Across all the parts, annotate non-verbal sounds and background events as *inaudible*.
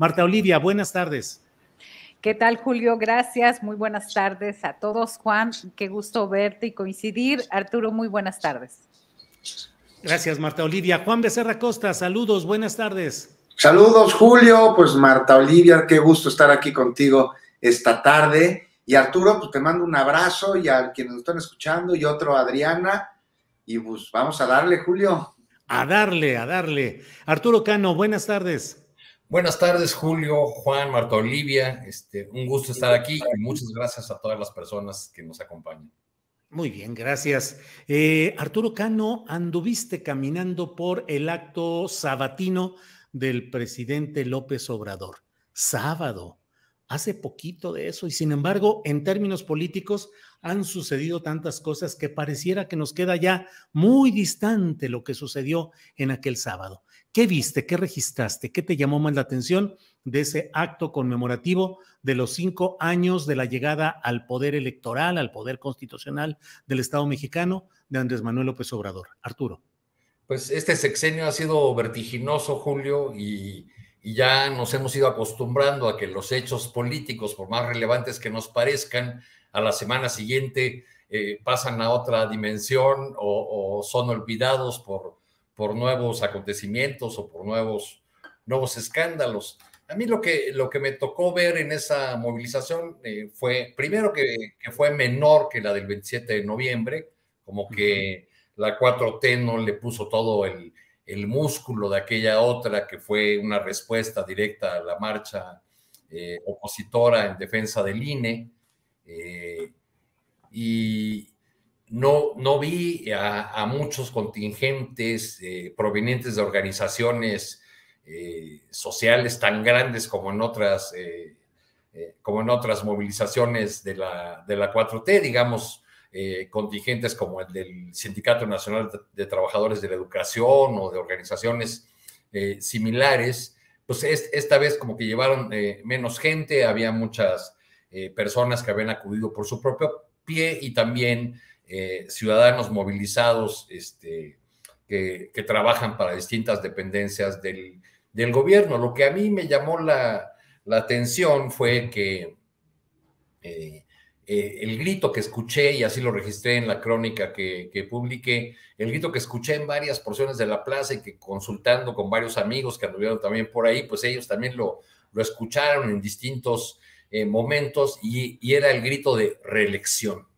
Marta Olivia, buenas tardes. ¿Qué tal, Julio? Gracias. Muy buenas tardes a todos. Juan, qué gusto verte y coincidir. Arturo, muy buenas tardes. Gracias, Marta Olivia. Juan Becerra Costa, saludos, buenas tardes. Saludos, Julio. Pues Marta Olivia, qué gusto estar aquí contigo esta tarde. Y Arturo, pues te mando un abrazo y a quienes nos están escuchando y otro a Adriana. Y pues vamos a darle, Julio. A darle, a darle. Arturo Cano, buenas tardes. Buenas tardes, Julio, Juan, Marta Olivia. Este, un gusto estar aquí y muchas gracias a todas las personas que nos acompañan. Muy bien, gracias. Eh, Arturo Cano, anduviste caminando por el acto sabatino del presidente López Obrador. Sábado, hace poquito de eso, y sin embargo, en términos políticos, han sucedido tantas cosas que pareciera que nos queda ya muy distante lo que sucedió en aquel sábado. ¿Qué viste? ¿Qué registraste? ¿Qué te llamó más la atención de ese acto conmemorativo de los cinco años de la llegada al poder electoral, al poder constitucional del Estado mexicano de Andrés Manuel López Obrador? Arturo. Pues este sexenio ha sido vertiginoso, Julio, y, ya nos hemos ido acostumbrando a que los hechos políticos, por más relevantes que nos parezcan, a la semana siguiente eh, pasan a otra dimensión o son olvidados por por nuevos acontecimientos o por nuevos, nuevos escándalos. A mí lo que, lo que me tocó ver en esa movilización eh, fue, primero que, fue menor que la del 27 de noviembre, como que la 4T no le puso todo el, músculo de aquella otra que fue una respuesta directa a la marcha eh, opositora en defensa del INE. Eh, y, no, no vi a, muchos contingentes eh, provenientes de organizaciones eh, sociales tan grandes como en otras, eh, como en otras movilizaciones de la, de la 4T, digamos, contingentes como el del Sindicato Nacional de Trabajadores de la Educación o de organizaciones similares, pues esta vez como que llevaron menos gente, había muchas personas que habían acudido por su propio pie y también eh, ciudadanos movilizados este, que, trabajan para distintas dependencias del, gobierno. Lo que a mí me llamó la, atención fue que eh, eh, el grito que escuché, y así lo registré en la crónica que, publiqué, el grito que escuché en varias porciones de la plaza y que consultando con varios amigos que anduvieron también por ahí, pues ellos también lo, escucharon en distintos momentos y, era el grito de reelección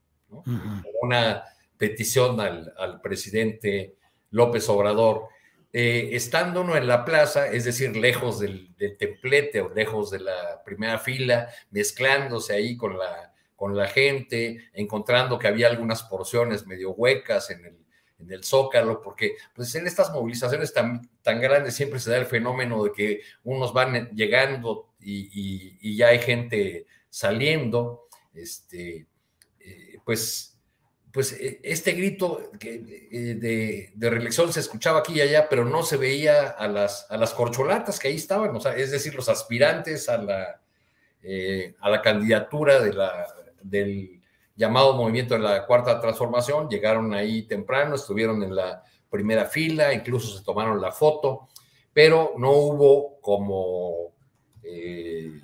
una petición al, presidente López Obrador. Eh, estando uno en la plaza, es decir, lejos del, templete o lejos de la primera fila, mezclándose ahí con la, con la gente, encontrando que había algunas porciones medio huecas en el, en el zócalo, porque pues en estas movilizaciones tan, tan grandes siempre se da el fenómeno de que unos van llegando y, y ya hay gente saliendo, este, pues, pues e, este grito eh, de, reelección se escuchaba aquí y allá, pero no se veía a las, a las corcholatas que ahí estaban, o sea, es decir, los aspirantes a la, eh, a la candidatura del llamado movimiento de la cuarta transformación, llegaron ahí temprano, estuvieron en la primera fila, incluso se tomaron la foto, pero no hubo como... Eh,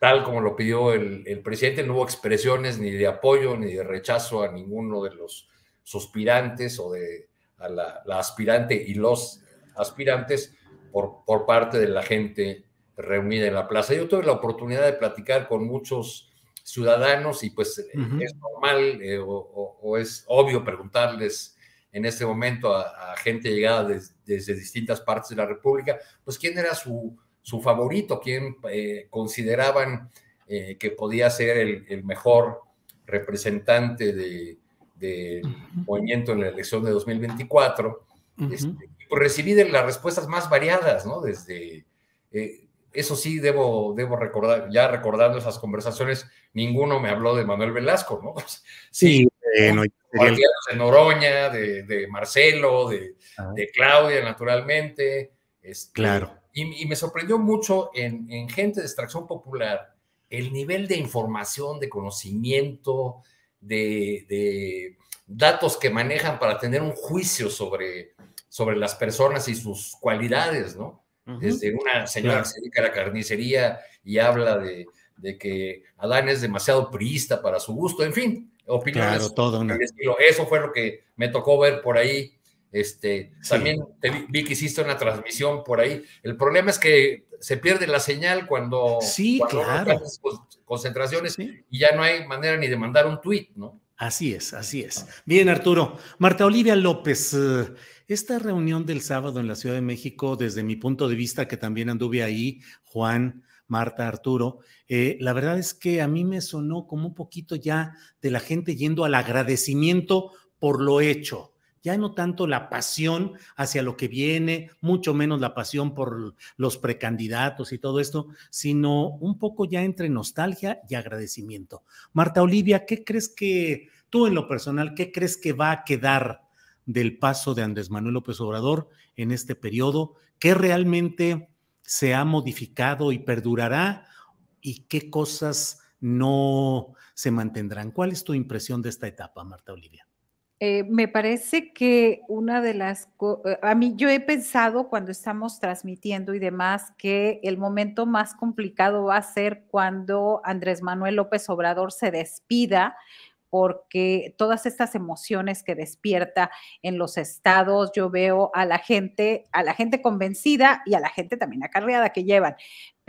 tal como lo pidió el, presidente, no hubo expresiones ni de apoyo ni de rechazo a ninguno de los suspirantes o de a la, aspirante y los aspirantes por, por, parte de la gente reunida en la plaza. Yo tuve la oportunidad de platicar con muchos ciudadanos y pues es normal eh, o, es obvio preguntarles en este momento a, gente llegada desde distintas partes de la República, pues quién era su, su favorito, quien eh, consideraban eh, que podía ser el, mejor representante del de movimiento en la elección de 2024. Este, pues recibí de las respuestas más variadas, ¿no? Desde, eh, eso sí, debo, debo recordar, ya recordando esas conversaciones, ninguno me habló de Manuel Velasco, ¿no? *laughs* Sí, de Noroña, de, Marcelo, de, ah. de, Claudia, naturalmente. Este, claro y, me sorprendió mucho en, gente de extracción popular el nivel de información, de conocimiento, de, datos que manejan para tener un juicio sobre, sobre las personas y sus cualidades, ¿no? desde una señora que se dedica a la carnicería y habla de, que Adán es demasiado priista para su gusto, en fin, opiniones. Claro, todo Eso fue lo que me tocó ver por ahí. Este, También vi, que hiciste una transmisión por ahí. El problema es que se pierde la señal cuando, sí, claro. concentraciones y ya no hay manera ni de mandar un tweet, ¿no? Así es, así es. Bien, Arturo. Marta Olivia López, eh, esta reunión del sábado en la Ciudad de México, desde mi punto de vista, que también anduve ahí, Juan, Marta, Arturo, eh, la verdad es que a mí me sonó como un poquito ya de la gente yendo al agradecimiento por lo hecho ya no tanto la pasión hacia lo que viene, mucho menos la pasión por los precandidatos y todo esto, sino un poco ya entre nostalgia y agradecimiento. Marta Olivia, ¿qué crees que tú en lo personal, qué crees que va a quedar del paso de Andrés Manuel López Obrador en este periodo? ¿Qué realmente se ha modificado y perdurará? ¿Y qué cosas no se mantendrán? ¿Cuál es tu impresión de esta etapa, Marta Olivia? Eh, me parece que una de las, eh, a mí yo he pensado cuando estamos transmitiendo y demás que el momento más complicado va a ser cuando Andrés Manuel López Obrador se despida porque todas estas emociones que despierta en los estados, yo veo a la gente, a la gente convencida y a la gente también acarreada que llevan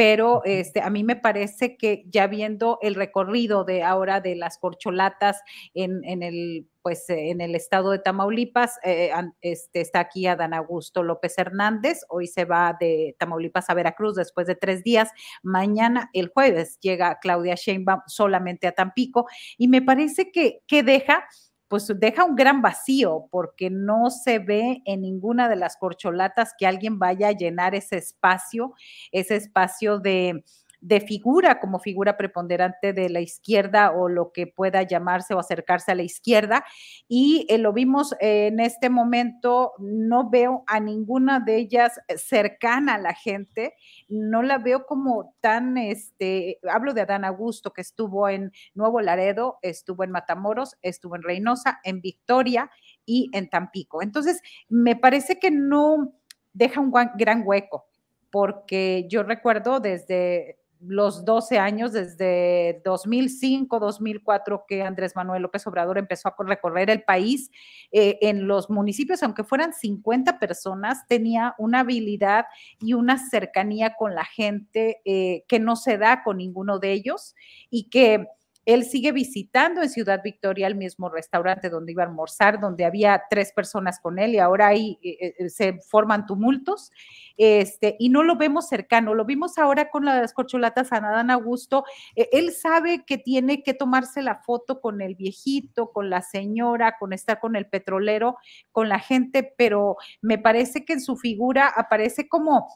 pero este, a mí me parece que ya viendo el recorrido de ahora de las corcholatas en, en el pues en el estado de Tamaulipas, eh, este, está aquí Adán Augusto López Hernández, hoy se va de Tamaulipas a Veracruz después de tres días, mañana, el jueves, llega Claudia Sheinbaum solamente a Tampico, y me parece que, que deja pues deja un gran vacío porque no se ve en ninguna de las corcholatas que alguien vaya a llenar ese espacio, ese espacio de, de figura como figura preponderante de la izquierda o lo que pueda llamarse o acercarse a la izquierda. Y eh, lo vimos en este momento, no veo a ninguna de ellas cercana a la gente, no la veo como tan, este, hablo de Adán Augusto, que estuvo en Nuevo Laredo, estuvo en Matamoros, estuvo en Reynosa, en Victoria y en Tampico. Entonces, me parece que no deja un gran hueco porque yo recuerdo desde los 12 años, desde 2005, 2004, que Andrés Manuel López Obrador empezó a recorrer el país, eh, en los municipios, aunque fueran 50 personas, tenía una habilidad y una cercanía con la gente eh, que no se da con ninguno de ellos y que él sigue visitando en Ciudad Victoria el mismo restaurante donde iba a almorzar, donde había tres personas con él y ahora ahí eh, eh, se forman tumultos. Este, y no lo vemos cercano, lo vimos ahora con las corcholatas a Adán Augusto. Eh, él sabe que tiene que tomarse la foto con el viejito, con la señora, con estar con el petrolero, con la gente, pero me parece que en su figura aparece como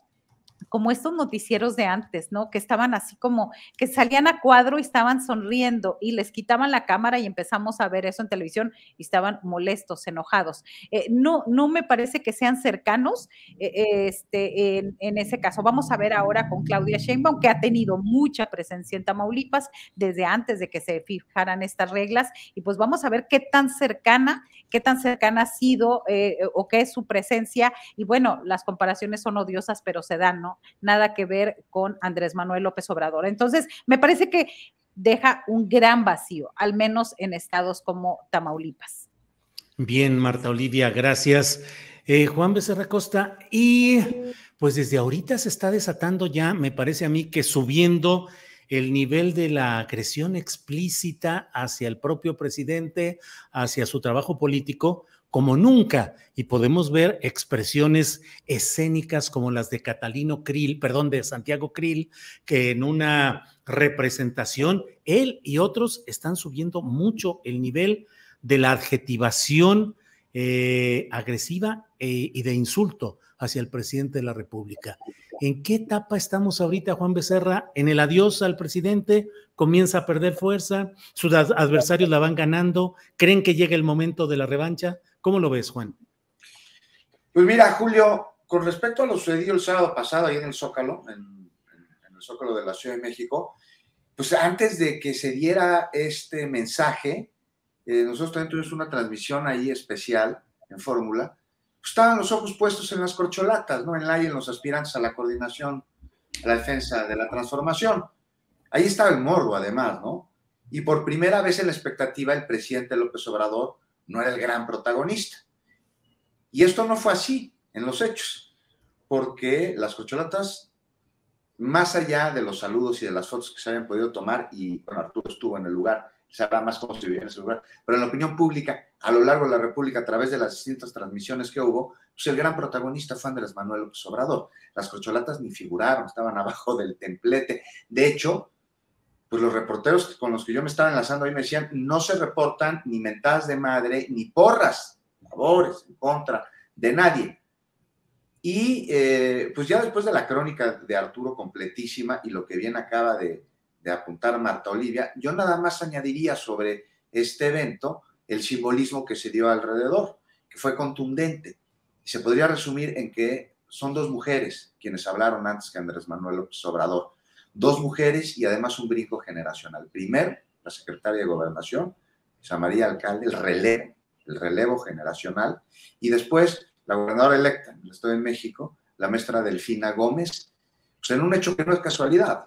como estos noticieros de antes, ¿no? Que estaban así como, que salían a cuadro y estaban sonriendo y les quitaban la cámara y empezamos a ver eso en televisión y estaban molestos, enojados. Eh, no, no me parece que sean cercanos eh, este, en, ese caso. Vamos a ver ahora con Claudia Sheinbaum, que ha tenido mucha presencia en Tamaulipas desde antes de que se fijaran estas reglas y pues vamos a ver qué tan cercana, qué tan cercana ha sido eh, o qué es su presencia y bueno, las comparaciones son odiosas, pero se dan, ¿no? Nada que ver con Andrés Manuel López Obrador. Entonces, me parece que deja un gran vacío, al menos en estados como Tamaulipas. Bien, Marta Olivia, gracias. Eh, Juan Becerra Costa, y pues desde ahorita se está desatando ya, me parece a mí que subiendo el nivel de la agresión explícita hacia el propio presidente, hacia su trabajo político, como nunca y podemos ver expresiones escénicas como las de Catalino Krill, perdón, de Santiago Krill, que en una representación él y otros están subiendo mucho el nivel de la adjetivación eh, agresiva eh, y de insulto hacia el presidente de la República. ¿En qué etapa estamos ahorita, Juan Becerra? ¿En el adiós al presidente? ¿Comienza a perder fuerza? ¿Sus adversarios la van ganando? ¿Creen que llega el momento de la revancha? ¿Cómo lo ves, Juan? Pues mira, Julio, con respecto a lo sucedido el sábado pasado ahí en el Zócalo, en, el Zócalo de la Ciudad de México, pues antes de que se diera este mensaje, eh, nosotros también tuvimos una transmisión ahí especial en Fórmula, estaban los ojos puestos en las corcholatas, ¿no? En la y en los aspirantes a la coordinación, a la defensa de la transformación. Ahí estaba el morbo, además, ¿no? Y por primera vez en la expectativa, el presidente López Obrador no era el gran protagonista. Y esto no fue así en los hechos, porque las corcholatas, más allá de los saludos y de las fotos que se habían podido tomar, y bueno, Arturo estuvo en el lugar, sabrá más cómo se vivía en ese lugar, pero en la opinión pública, a lo largo de la República, a través de las distintas transmisiones que hubo, pues el gran protagonista fue Andrés Manuel López Obrador. Las corcholatas ni figuraron, estaban abajo del templete. De hecho, pues los reporteros con los que yo me estaba enlazando ahí me decían, no se reportan ni mentadas de madre, ni porras, favores, en contra de nadie. Y eh, pues ya después de la crónica de Arturo completísima y lo que bien acaba de, de apuntar Marta Olivia, yo nada más añadiría sobre este evento el simbolismo que se dio alrededor, que fue contundente. Se podría resumir en que son dos mujeres quienes hablaron antes que Andrés Manuel López dos mujeres y además un brinco generacional. Primero, la secretaria de Gobernación, San María Alcalde, el relevo, el relevo generacional, y después la gobernadora electa en el Estado de México, la maestra Delfina Gómez, pues en un hecho que no es casualidad,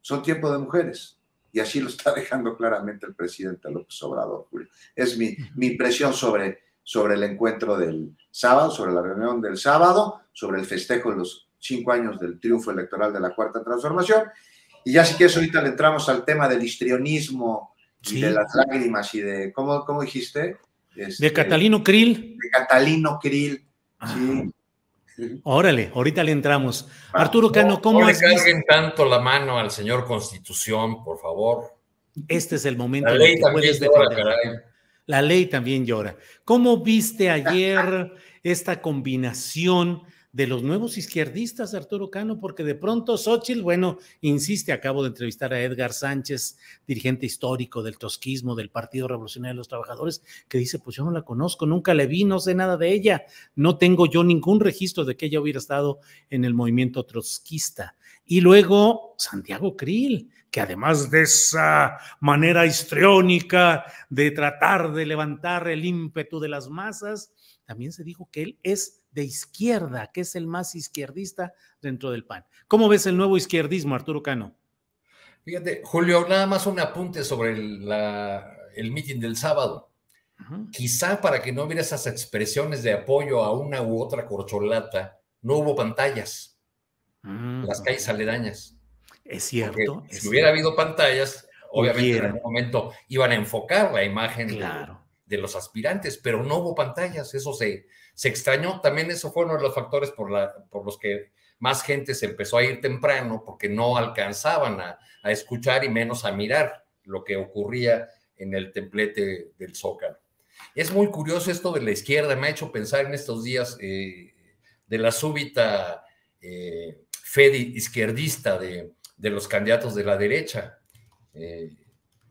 son tiempo de mujeres, y así lo está *laughs* dejando claramente el presidente López Obrador, Julio. Es mi, mi impresión sobre, sobre el encuentro del sábado, sobre la reunión del sábado, sobre el festejo de los cinco años del triunfo electoral de la Cuarta Transformación. Y ya si quieres, ahorita le entramos al tema del histrionismo y de las lágrimas y de, ¿cómo, cómo dijiste? Este, de Catalino Krill. De Catalino Krill, sí. Órale, ahorita le entramos. Arturo Cano, ¿cómo no le carguen tanto la mano al señor Constitución, por favor. Este es el momento la ley también llora, La ley también llora. ¿Cómo viste ayer esta combinación de los nuevos izquierdistas, Arturo Cano, porque de pronto Xochitl, bueno, insiste, acabo de entrevistar a Edgar Sánchez, dirigente histórico del tosquismo del Partido Revolucionario de los Trabajadores, que dice, pues yo no la conozco, nunca la vi, no sé nada de ella, no tengo yo ningún registro de que ella hubiera estado en el movimiento trotskista. Y luego Santiago Krill, que además de esa manera histriónica de tratar de levantar el ímpetu de las masas, también se dijo que él es de izquierda, que es el más izquierdista dentro del PAN. ¿Cómo ves el nuevo izquierdismo, Arturo Cano? Fíjate, Julio, nada más un apunte sobre el, el mitin del sábado. Quizá para que no hubiera esas expresiones de apoyo a una u otra corcholata, no hubo pantallas, las calles aledañas. Es cierto. si hubiera habido pantallas, obviamente en algún momento iban a enfocar la imagen claro de los aspirantes, pero no hubo pantallas, eso se, se extrañó. También eso fue uno de los factores por, la, por los que más gente se empezó a ir temprano, porque no alcanzaban a, escuchar y menos a mirar lo que ocurría en el templete del Zócalo. Es muy curioso esto de la izquierda, me ha hecho pensar en estos días eh, de la súbita eh, izquierdista de, de, los candidatos de la derecha. Eh,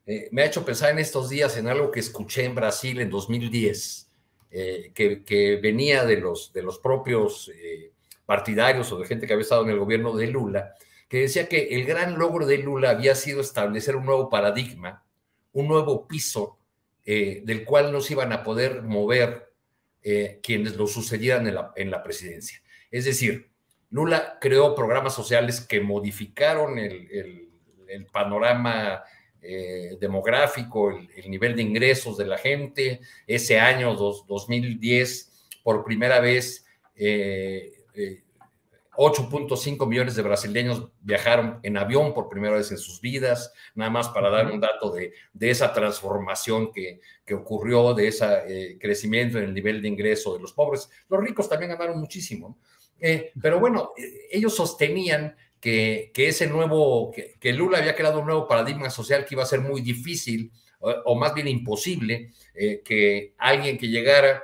eh, me ha hecho pensar en estos días en algo que escuché en Brasil en 2010, eh, que, venía de los, de los propios eh, partidarios o de gente que había estado en el gobierno de Lula, que decía que el gran logro de Lula había sido establecer un nuevo paradigma, un nuevo piso del cual no se iban a poder mover quienes lo sucedieran en la, presidencia. Es decir, Lula creó programas sociales que modificaron el, el panorama eh, demográfico, el, nivel de ingresos de la gente. Ese año 2010, por primera vez, 8.5 eh, eh, millones de brasileños viajaron en avión por primera vez en sus vidas, nada más para dar un dato de, esa transformación que, que, ocurrió, de ese crecimiento en el nivel de ingreso de los pobres. Los ricos también ganaron muchísimo. pero bueno, ellos sostenían que, ese nuevo, que, Lula había creado un nuevo paradigma social que iba a ser muy difícil o, más bien imposible eh, que alguien que llegara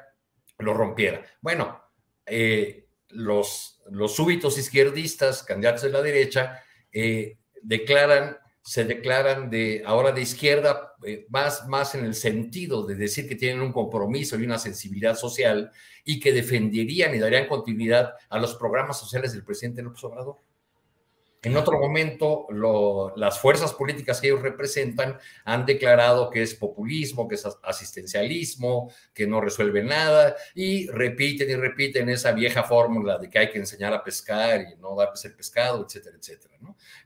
lo rompiera. Bueno, eh, los, los súbitos izquierdistas, candidatos de la derecha, eh, declaran, se declaran de ahora de izquierda, más, más en el sentido de decir que tienen un compromiso y una sensibilidad social y que defenderían y darían continuidad a los programas sociales del presidente López Obrador. En otro momento, las fuerzas políticas que ellos representan han declarado que es populismo, que es asistencialismo, que no resuelve nada, y repiten y repiten esa vieja fórmula de que hay que enseñar a pescar y no darles el pescado, etcétera, etcétera.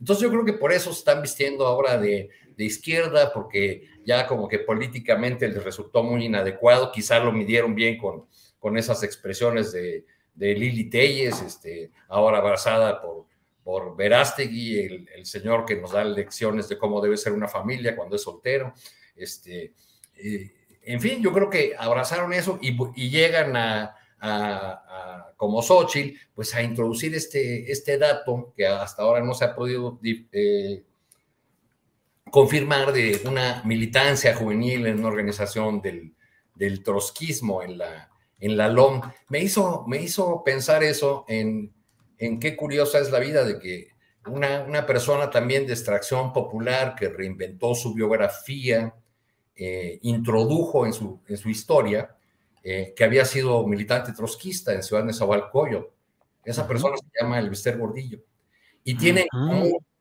Entonces yo creo que por eso están vistiendo ahora de, izquierda, porque ya como que políticamente les resultó muy inadecuado, quizá lo midieron bien con, con esas expresiones de, de Lili Telles, este, ahora abrazada por por Verástegui, el, el, señor que nos da lecciones de cómo debe ser una familia cuando es soltero. Este, eh, en fin, yo creo que abrazaron eso y, llegan a, como Xochitl, pues a introducir este, este dato que hasta ahora no se ha podido eh, confirmar de una militancia juvenil en una organización del, del trotskismo en la, en la LOM. Me hizo, me hizo pensar eso en en qué curiosa es la vida de que una, persona también de extracción popular que reinventó su biografía, eh, introdujo en su, en su historia eh, que había sido militante trotskista en Ciudad de Zahualcoyo. Esa persona se llama Elvester Gordillo. Y tiene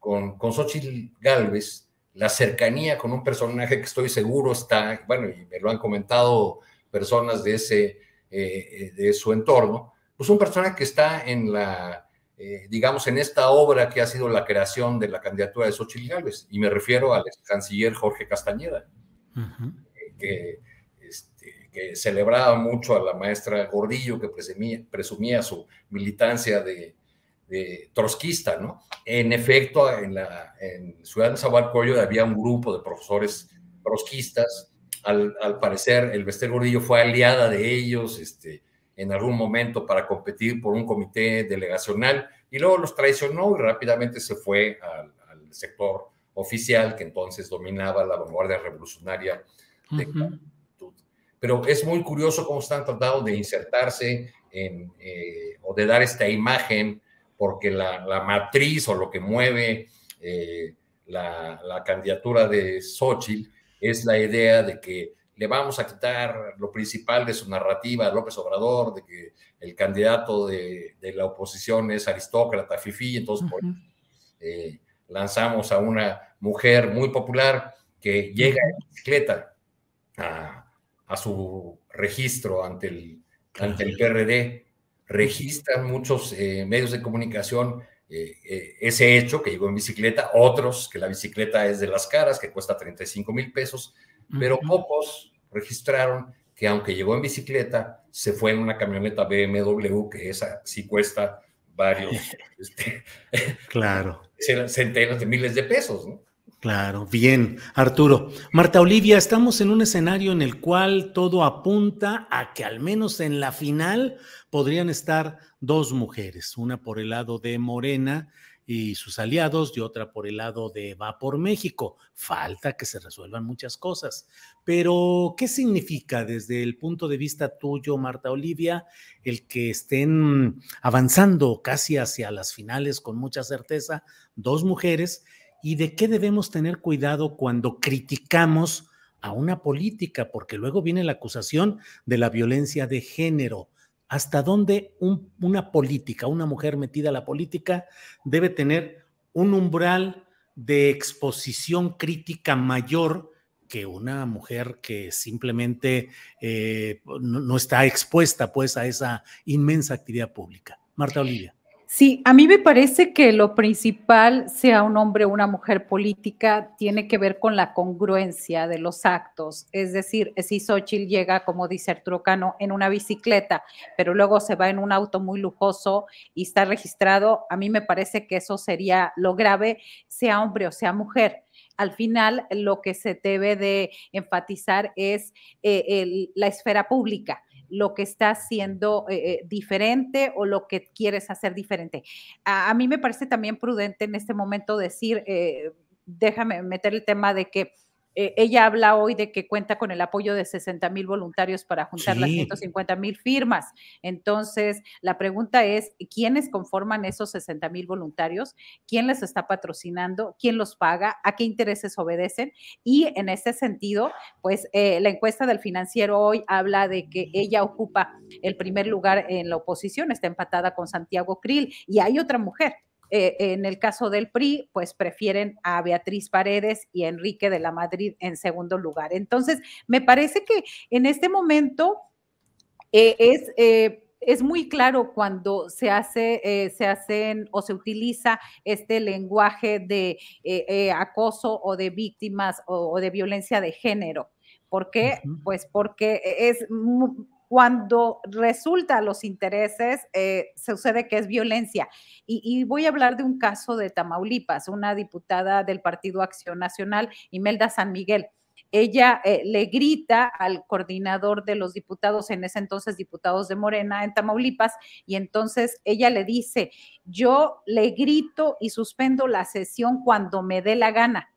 con, con Xochitl Galvez la cercanía con un personaje que estoy seguro está, bueno, y me lo han comentado personas de, ese, eh, de su entorno, pues un personaje que está en la eh, digamos, en esta obra que ha sido la creación de la candidatura de Xochitl Gálvez, y me refiero al canciller Jorge Castañeda, que, este, que, celebraba mucho a la maestra Gordillo, que presumía, su militancia de, trotskista, ¿no? En efecto, en, la, en Ciudad de Zahualcoyo había un grupo de profesores trotskistas, al, al parecer el Bester Gordillo fue aliada de ellos, este, en algún momento para competir por un comité delegacional y luego los traicionó y rápidamente se fue al, sector oficial que entonces dominaba la vanguardia revolucionaria de Pero es muy curioso cómo están tratando de insertarse en, eh, o de dar esta imagen, porque la, la matriz o lo que mueve eh, la, la, candidatura de Xochitl es la idea de que le vamos a quitar lo principal de su narrativa a López Obrador, de que el candidato de, la oposición es aristócrata, fifí, entonces eh, lanzamos a una mujer muy popular que llega en bicicleta a, su registro ante el, ante el PRD, registran muchos eh, medios de comunicación eh, ese hecho que llegó en bicicleta, otros que la bicicleta es de las caras, que cuesta 35 mil pesos, pero pocos registraron que aunque llegó en bicicleta, se fue en una camioneta BMW, que esa sí cuesta varios, *laughs* este, claro. *laughs* centenas de miles de pesos, ¿no? Claro, bien, Arturo. Marta Olivia, estamos en un escenario en el cual todo apunta a que al menos en la final podrían estar dos mujeres, una por el lado de Morena y sus aliados y otra por el lado de Va por México. Falta que se resuelvan muchas cosas. Pero, ¿qué significa desde el punto de vista tuyo, Marta Olivia, el que estén avanzando casi hacia las finales con mucha certeza dos mujeres? ¿Y de qué debemos tener cuidado cuando criticamos a una política? Porque luego viene la acusación de la violencia de género hasta dónde una política, una mujer metida a la política, debe tener un umbral de exposición crítica mayor que una mujer que simplemente eh, no, está expuesta pues a esa inmensa actividad pública. Marta Olivia. Sí, a mí me parece que lo principal, sea un hombre o una mujer política, tiene que ver con la congruencia de los actos. Es decir, si Xochitl llega, como dice Arturo Cano, en una bicicleta, pero luego se va en un auto muy lujoso y está registrado, a mí me parece que eso sería lo grave, sea hombre o sea mujer al final lo que se debe de enfatizar es eh, la esfera pública lo que está haciendo eh, eh, diferente o lo que quieres hacer diferente. A, mí me parece también prudente en este momento decir, eh, déjame meter el tema de que eh, ella habla hoy de que cuenta con el apoyo de 60 mil voluntarios para juntar las 150 mil firmas. Entonces, la pregunta es, ¿quiénes conforman esos 60 mil voluntarios? ¿Quién les está patrocinando? ¿Quién los paga? ¿A qué intereses obedecen? Y en ese sentido, pues eh, la encuesta del financiero hoy habla de que ella ocupa el primer lugar en la oposición, está empatada con Santiago Krill y hay otra mujer eh, en el caso del PRI, pues prefieren a Beatriz Paredes y a Enrique de la Madrid en segundo lugar. Entonces, me parece que en este momento eh, es... Eh, es muy claro cuando se hace, se hacen o se utiliza este lenguaje de acoso o de víctimas o, de violencia de género. ¿Por qué? Pues porque es cuando resulta los intereses, eh, sucede que es violencia. Y, voy a hablar de un caso de Tamaulipas, una diputada del Partido Acción Nacional, Imelda San Miguel. Ella eh, le grita al coordinador de los diputados, en ese entonces diputados de Morena en Tamaulipas, y entonces ella le dice, yo le grito y suspendo la sesión cuando me dé la gana.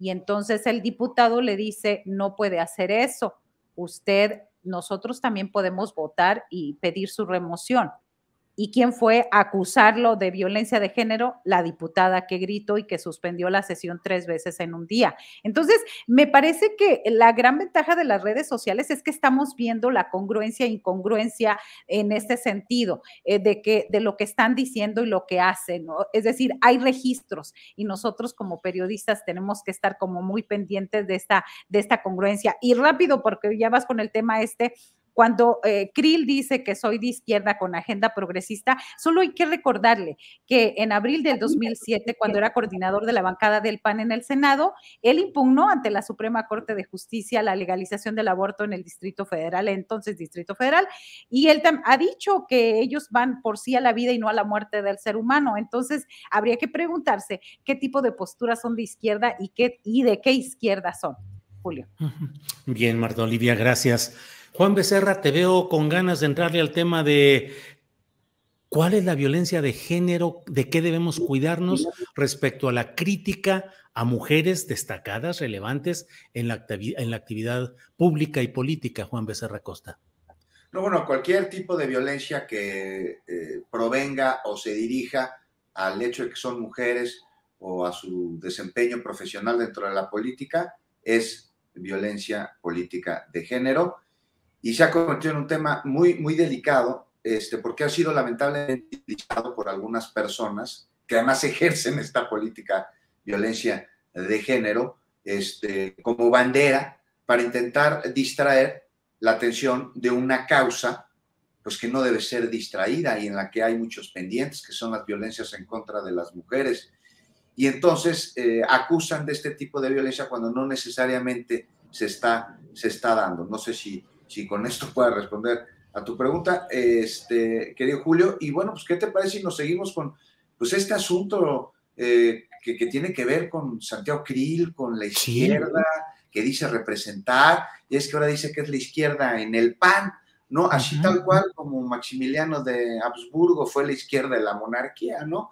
Y entonces el diputado le dice, no puede hacer eso. Usted nosotros también podemos votar y pedir su remoción. ¿Y quién fue a acusarlo de violencia de género? La diputada que gritó y que suspendió la sesión tres veces en un día. Entonces, me parece que la gran ventaja de las redes sociales es que estamos viendo la congruencia e incongruencia en este sentido, eh, de, que, de lo que están diciendo y lo que hacen. Es decir, hay registros y nosotros como periodistas tenemos que estar como muy pendientes de esta, de esta congruencia. Y rápido, porque ya vas con el tema este, cuando eh, Krill dice que soy de izquierda con agenda progresista, solo hay que recordarle que en abril del 2007, cuando era coordinador de la bancada del PAN en el Senado, él impugnó ante la Suprema Corte de Justicia la legalización del aborto en el Distrito Federal, entonces Distrito Federal, y él ha dicho que ellos van por sí a la vida y no a la muerte del ser humano. Entonces, habría que preguntarse qué tipo de posturas son de izquierda y, qué, y de qué izquierda son. Julio. Bien, Marta Olivia, gracias. Juan Becerra, te veo con ganas de entrarle al tema de cuál es la violencia de género, de qué debemos cuidarnos respecto a la crítica a mujeres destacadas, relevantes en la, en la actividad pública y política, Juan Becerra Costa. No, bueno, cualquier tipo de violencia que eh, provenga o se dirija al hecho de que son mujeres o a su desempeño profesional dentro de la política es violencia política de género y se ha convertido en un tema muy, muy delicado, este, porque ha sido lamentablemente utilizado por algunas personas que además *laughs* ejercen esta política violencia de género este, como bandera para intentar distraer la atención de una causa pues que no debe ser distraída y en la que hay muchos pendientes, que son las violencias en contra de las mujeres. Y entonces eh, acusan de este tipo de violencia cuando no necesariamente se está, se está dando. No sé si si con esto *laughs* pueda responder a tu pregunta, este, querido Julio. Y bueno, pues, ¿qué te parece si nos seguimos con pues, este asunto eh, que, tiene que ver con Santiago Krill, con la izquierda, que dice representar, y es que ahora dice que es la izquierda en el PAN, ¿no? Así tal cual como Maximiliano de Habsburgo fue la izquierda de la monarquía, ¿no?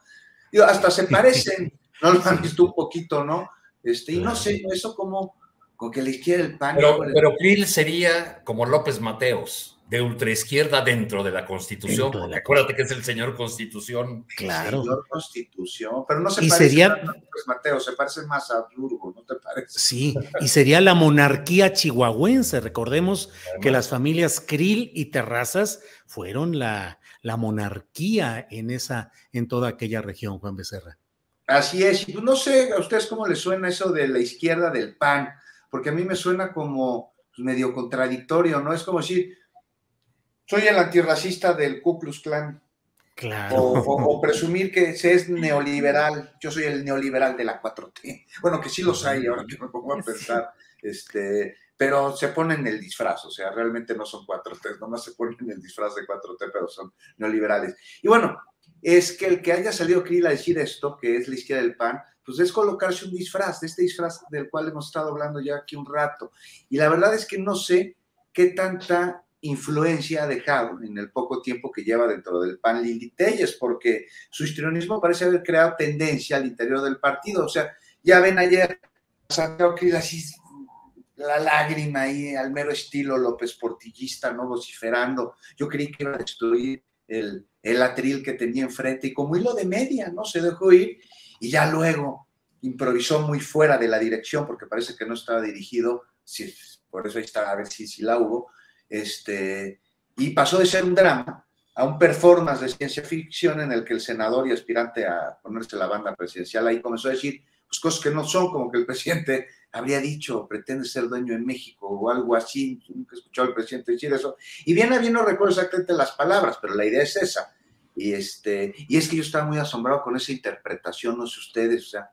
Y hasta se *laughs* parecen, ¿no? Lo han visto un poquito, ¿no? Este, y no sé, eso como con que la izquierda el PAN. Pero, pero Krill sería como López Mateos, de ultraizquierda dentro de la Constitución. acuérdate que es el señor Constitución. Claro. Señor Constitución, pero no se parece sería... a López Mateos, se parece más a Burgo, ¿no te parece? Sí, y sería la monarquía chihuahuense. Recordemos que las familias Krill y Terrazas fueron la, la monarquía en esa, en toda aquella región, Juan Becerra. Así es, y no sé a ustedes cómo les suena eso de la izquierda del PAN porque a mí me suena como pues, medio contradictorio, ¿no? Es como decir, soy el antirracista del Ku Klux Klan. Claro. O, presumir que se es neoliberal, yo soy el neoliberal de la 4T. Bueno, que sí los hay, ahora que me pongo a pensar, este, pero se ponen el disfraz, o sea, realmente no son 4T, nomás se ponen el disfraz de 4T, pero son neoliberales. Y bueno, es que el que haya salido Krill a decir esto, que es la izquierda del PAN, pues es colocarse un disfraz, este disfraz del cual hemos estado hablando ya aquí un rato. Y la verdad es que no sé qué tanta influencia ha dejado en el poco tiempo que lleva dentro del PAN Lili Telles, porque su histrionismo parece haber creado tendencia al interior del partido. O sea, ya ven ayer Santiago Krill así la lágrima ahí al mero estilo López Portillista, no vociferando. Yo creí que iba a destruir el, el atril que tenía enfrente y como hilo de media, ¿no? Se dejó ir y ya luego improvisó muy fuera de la dirección porque parece que no estaba dirigido, por eso ahí está, a ver si, si la hubo, este, y pasó de ser un drama a un performance de ciencia ficción en el que el senador y aspirante a ponerse la banda presidencial ahí comenzó a decir pues, cosas que no son, como que el presidente habría dicho, pretende ser dueño en México o algo así, nunca he escuchado al presidente decir eso, y bien a bien no recuerdo exactamente las palabras, pero la idea es esa, y, este, y es que yo estaba muy asombrado con esa interpretación, no sé ustedes, o sea,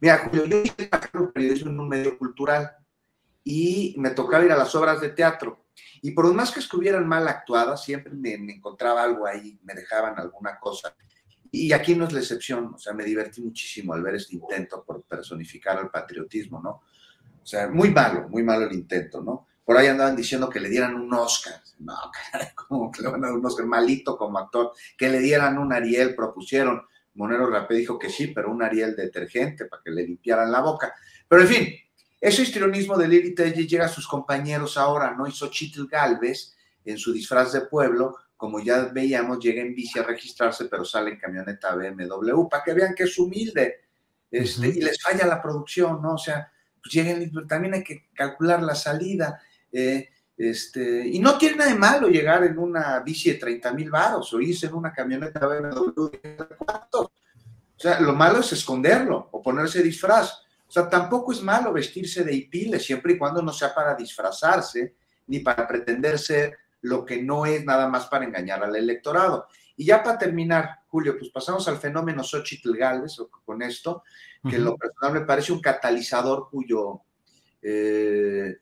mira, Julio, yo hice periodismo en un medio cultural, y me tocaba ir a las obras de teatro, y por más que estuvieran mal actuadas, siempre me, encontraba algo ahí, me dejaban alguna cosa. Y aquí no es la excepción, o sea, me divertí muchísimo al ver este intento por personificar al patriotismo, ¿no? O sea, muy malo, muy malo el intento, ¿no? Por ahí andaban diciendo que le dieran un Oscar. No, caray, ¿cómo que le van a dar un Oscar? Malito como actor. Que le dieran un Ariel, propusieron. Monero Rapé dijo que sí, pero un Ariel detergente para que le limpiaran la boca. Pero en fin, ese histrionismo de Lili Telly llega a sus compañeros ahora, ¿no? Y Xochitl Galvez, en su disfraz de pueblo, como ya veíamos, llega en bici a registrarse, pero sale en camioneta BMW, para que vean que es humilde. Este, Y les falla la producción, ¿no? O sea, pues lleguen, también hay que calcular la salida. Eh, este, y no tiene nada de malo llegar en una bici de 30 mil varos o irse en una camioneta BMW de O sea, lo malo es esconderlo o ponerse disfraz. O sea, tampoco es malo vestirse de hipile siempre y cuando no sea para disfrazarse ni para pretender ser lo que no es nada más para engañar al electorado. Y ya para terminar, Julio, pues pasamos al fenómeno Xochitl Galvez con esto, que lo personal me parece un catalizador cuyo, eh,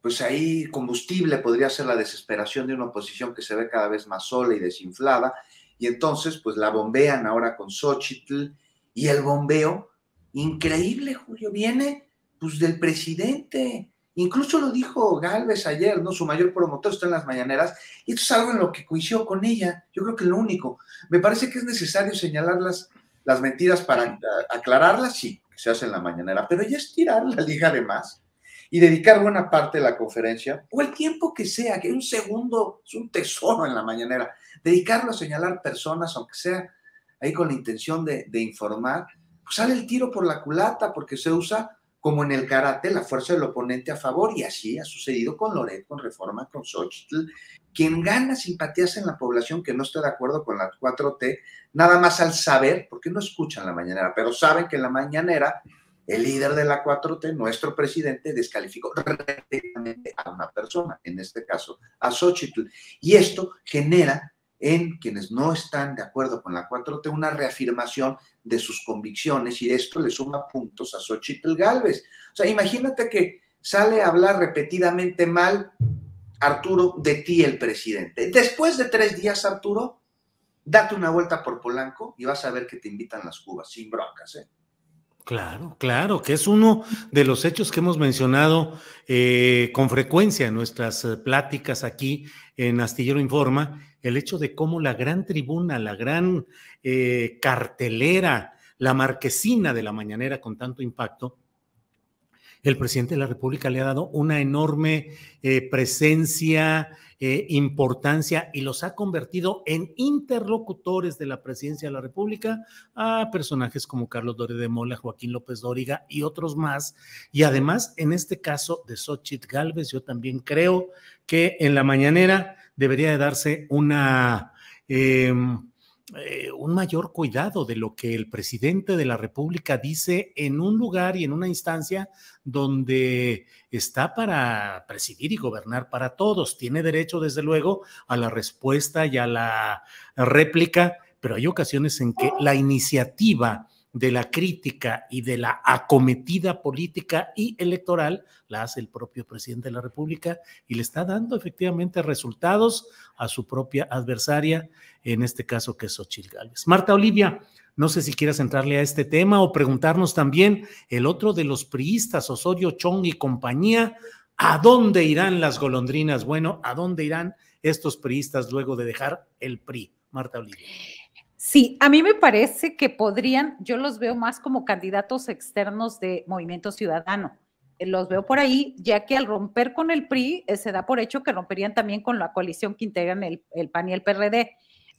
pues ahí combustible podría ser la desesperación de una oposición que se ve cada vez más sola y desinflada, y entonces pues la bombean ahora con Xochitl, y el bombeo Increíble, Julio, viene pues del presidente. Incluso lo dijo Galvez ayer, ¿no? Su mayor promotor está en las mañaneras, y esto es algo en lo que coincidió con ella. Yo creo que lo único. Me parece que es necesario señalar las, las mentiras para aclararlas, sí, se hace en la mañanera, pero ya es tirar la liga de más y dedicar buena parte de la conferencia, o el tiempo que sea, que un segundo es un tesoro en la mañanera, dedicarlo a señalar personas, aunque sea ahí con la intención de, de informar, pues sale el tiro por la culata porque se usa como en el karate la fuerza del oponente a favor y así ha sucedido con Loret, con Reforma, con Xochitl. Quien gana simpatías en la población que no está de acuerdo con la 4T, nada más al saber, porque no escuchan la mañanera, pero saben que en la mañanera el líder de la 4T, nuestro presidente, descalificó a una persona, en este caso a Xochitl. Y esto genera en quienes no están de acuerdo con la 4T una reafirmación de sus convicciones y esto le suma puntos a Xochitl Galvez. O sea, imagínate que sale a hablar repetidamente mal Arturo de ti, el presidente. Después de tres días, Arturo, date una vuelta por Polanco y vas a ver que te invitan las cubas, sin broncas, ¿eh? Claro, claro, que es uno de los hechos que hemos mencionado eh, con frecuencia en nuestras eh, pláticas aquí en Astillero Informa, el hecho de cómo la gran tribuna, la gran eh, cartelera, la marquesina de la mañanera con tanto impacto, el presidente de la República le ha dado una enorme presencia, eh, importancia y los ha convertido en interlocutores de la presidencia de la República a personajes como Carlos Dore de Mola, Joaquín López Dóriga y otros más. Y además, en este caso de Xochitl Galvez, yo también creo que en la mañanera debería de darse una... Em, eh, un mayor cuidado de lo que el presidente de la República dice en un lugar y en una instancia donde está para presidir y gobernar para todos. Tiene derecho, desde luego, a la respuesta y a la réplica, pero hay ocasiones en que la iniciativa de la crítica y de la acometida política y electoral la hace el propio presidente de la República y le está dando efectivamente resultados a su propia adversaria, en este caso que es Xochitl Gálvez. Marta Olivia, no sé si quieras entrarle a este tema o preguntarnos también el otro de los priistas, Osorio Chong y compañía, ¿a dónde irán las golondrinas? Bueno, ¿a dónde irán estos priistas luego de dejar el PRI? Marta Olivia. Sí, a mí me parece que podrían, yo los veo más como candidatos externos de Movimiento Ciudadano. Eh, los veo por ahí, ya que al romper con el PRI, eh, se da por hecho que romperían también con la coalición que integran el, PAN y el PRD.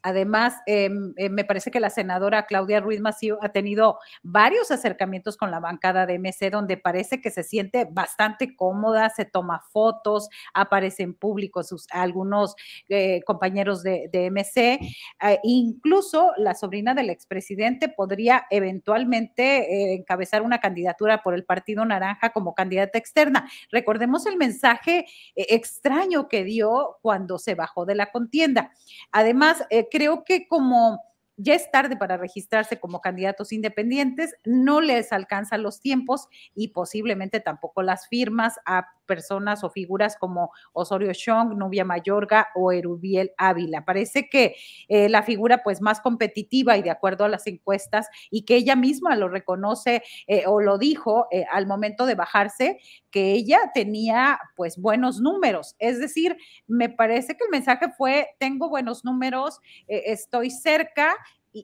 Además, em, eh, me parece que la senadora Claudia Ruiz Massieu ha tenido varios acercamientos con la bancada de MC, donde parece que se siente bastante cómoda, se toma fotos, aparece en público sus algunos eh, compañeros de, MC. Eh, incluso la sobrina del expresidente podría eventualmente encabezar una candidatura por el Partido Naranja como candidata externa. Recordemos el mensaje extraño que dio cuando se bajó de la contienda. Además, creo que como ya es tarde para registrarse como candidatos independientes, no les alcanzan los tiempos y posiblemente tampoco las firmas a personas o figuras como Osorio Chong, Nubia Mayorga o Erubiel Ávila. Parece que eh, la figura pues más competitiva y de acuerdo a las encuestas y que ella misma lo reconoce eh, o lo dijo eh, al momento de bajarse, que ella tenía pues buenos números. Es decir, me parece que el mensaje fue, tengo buenos números, estoy cerca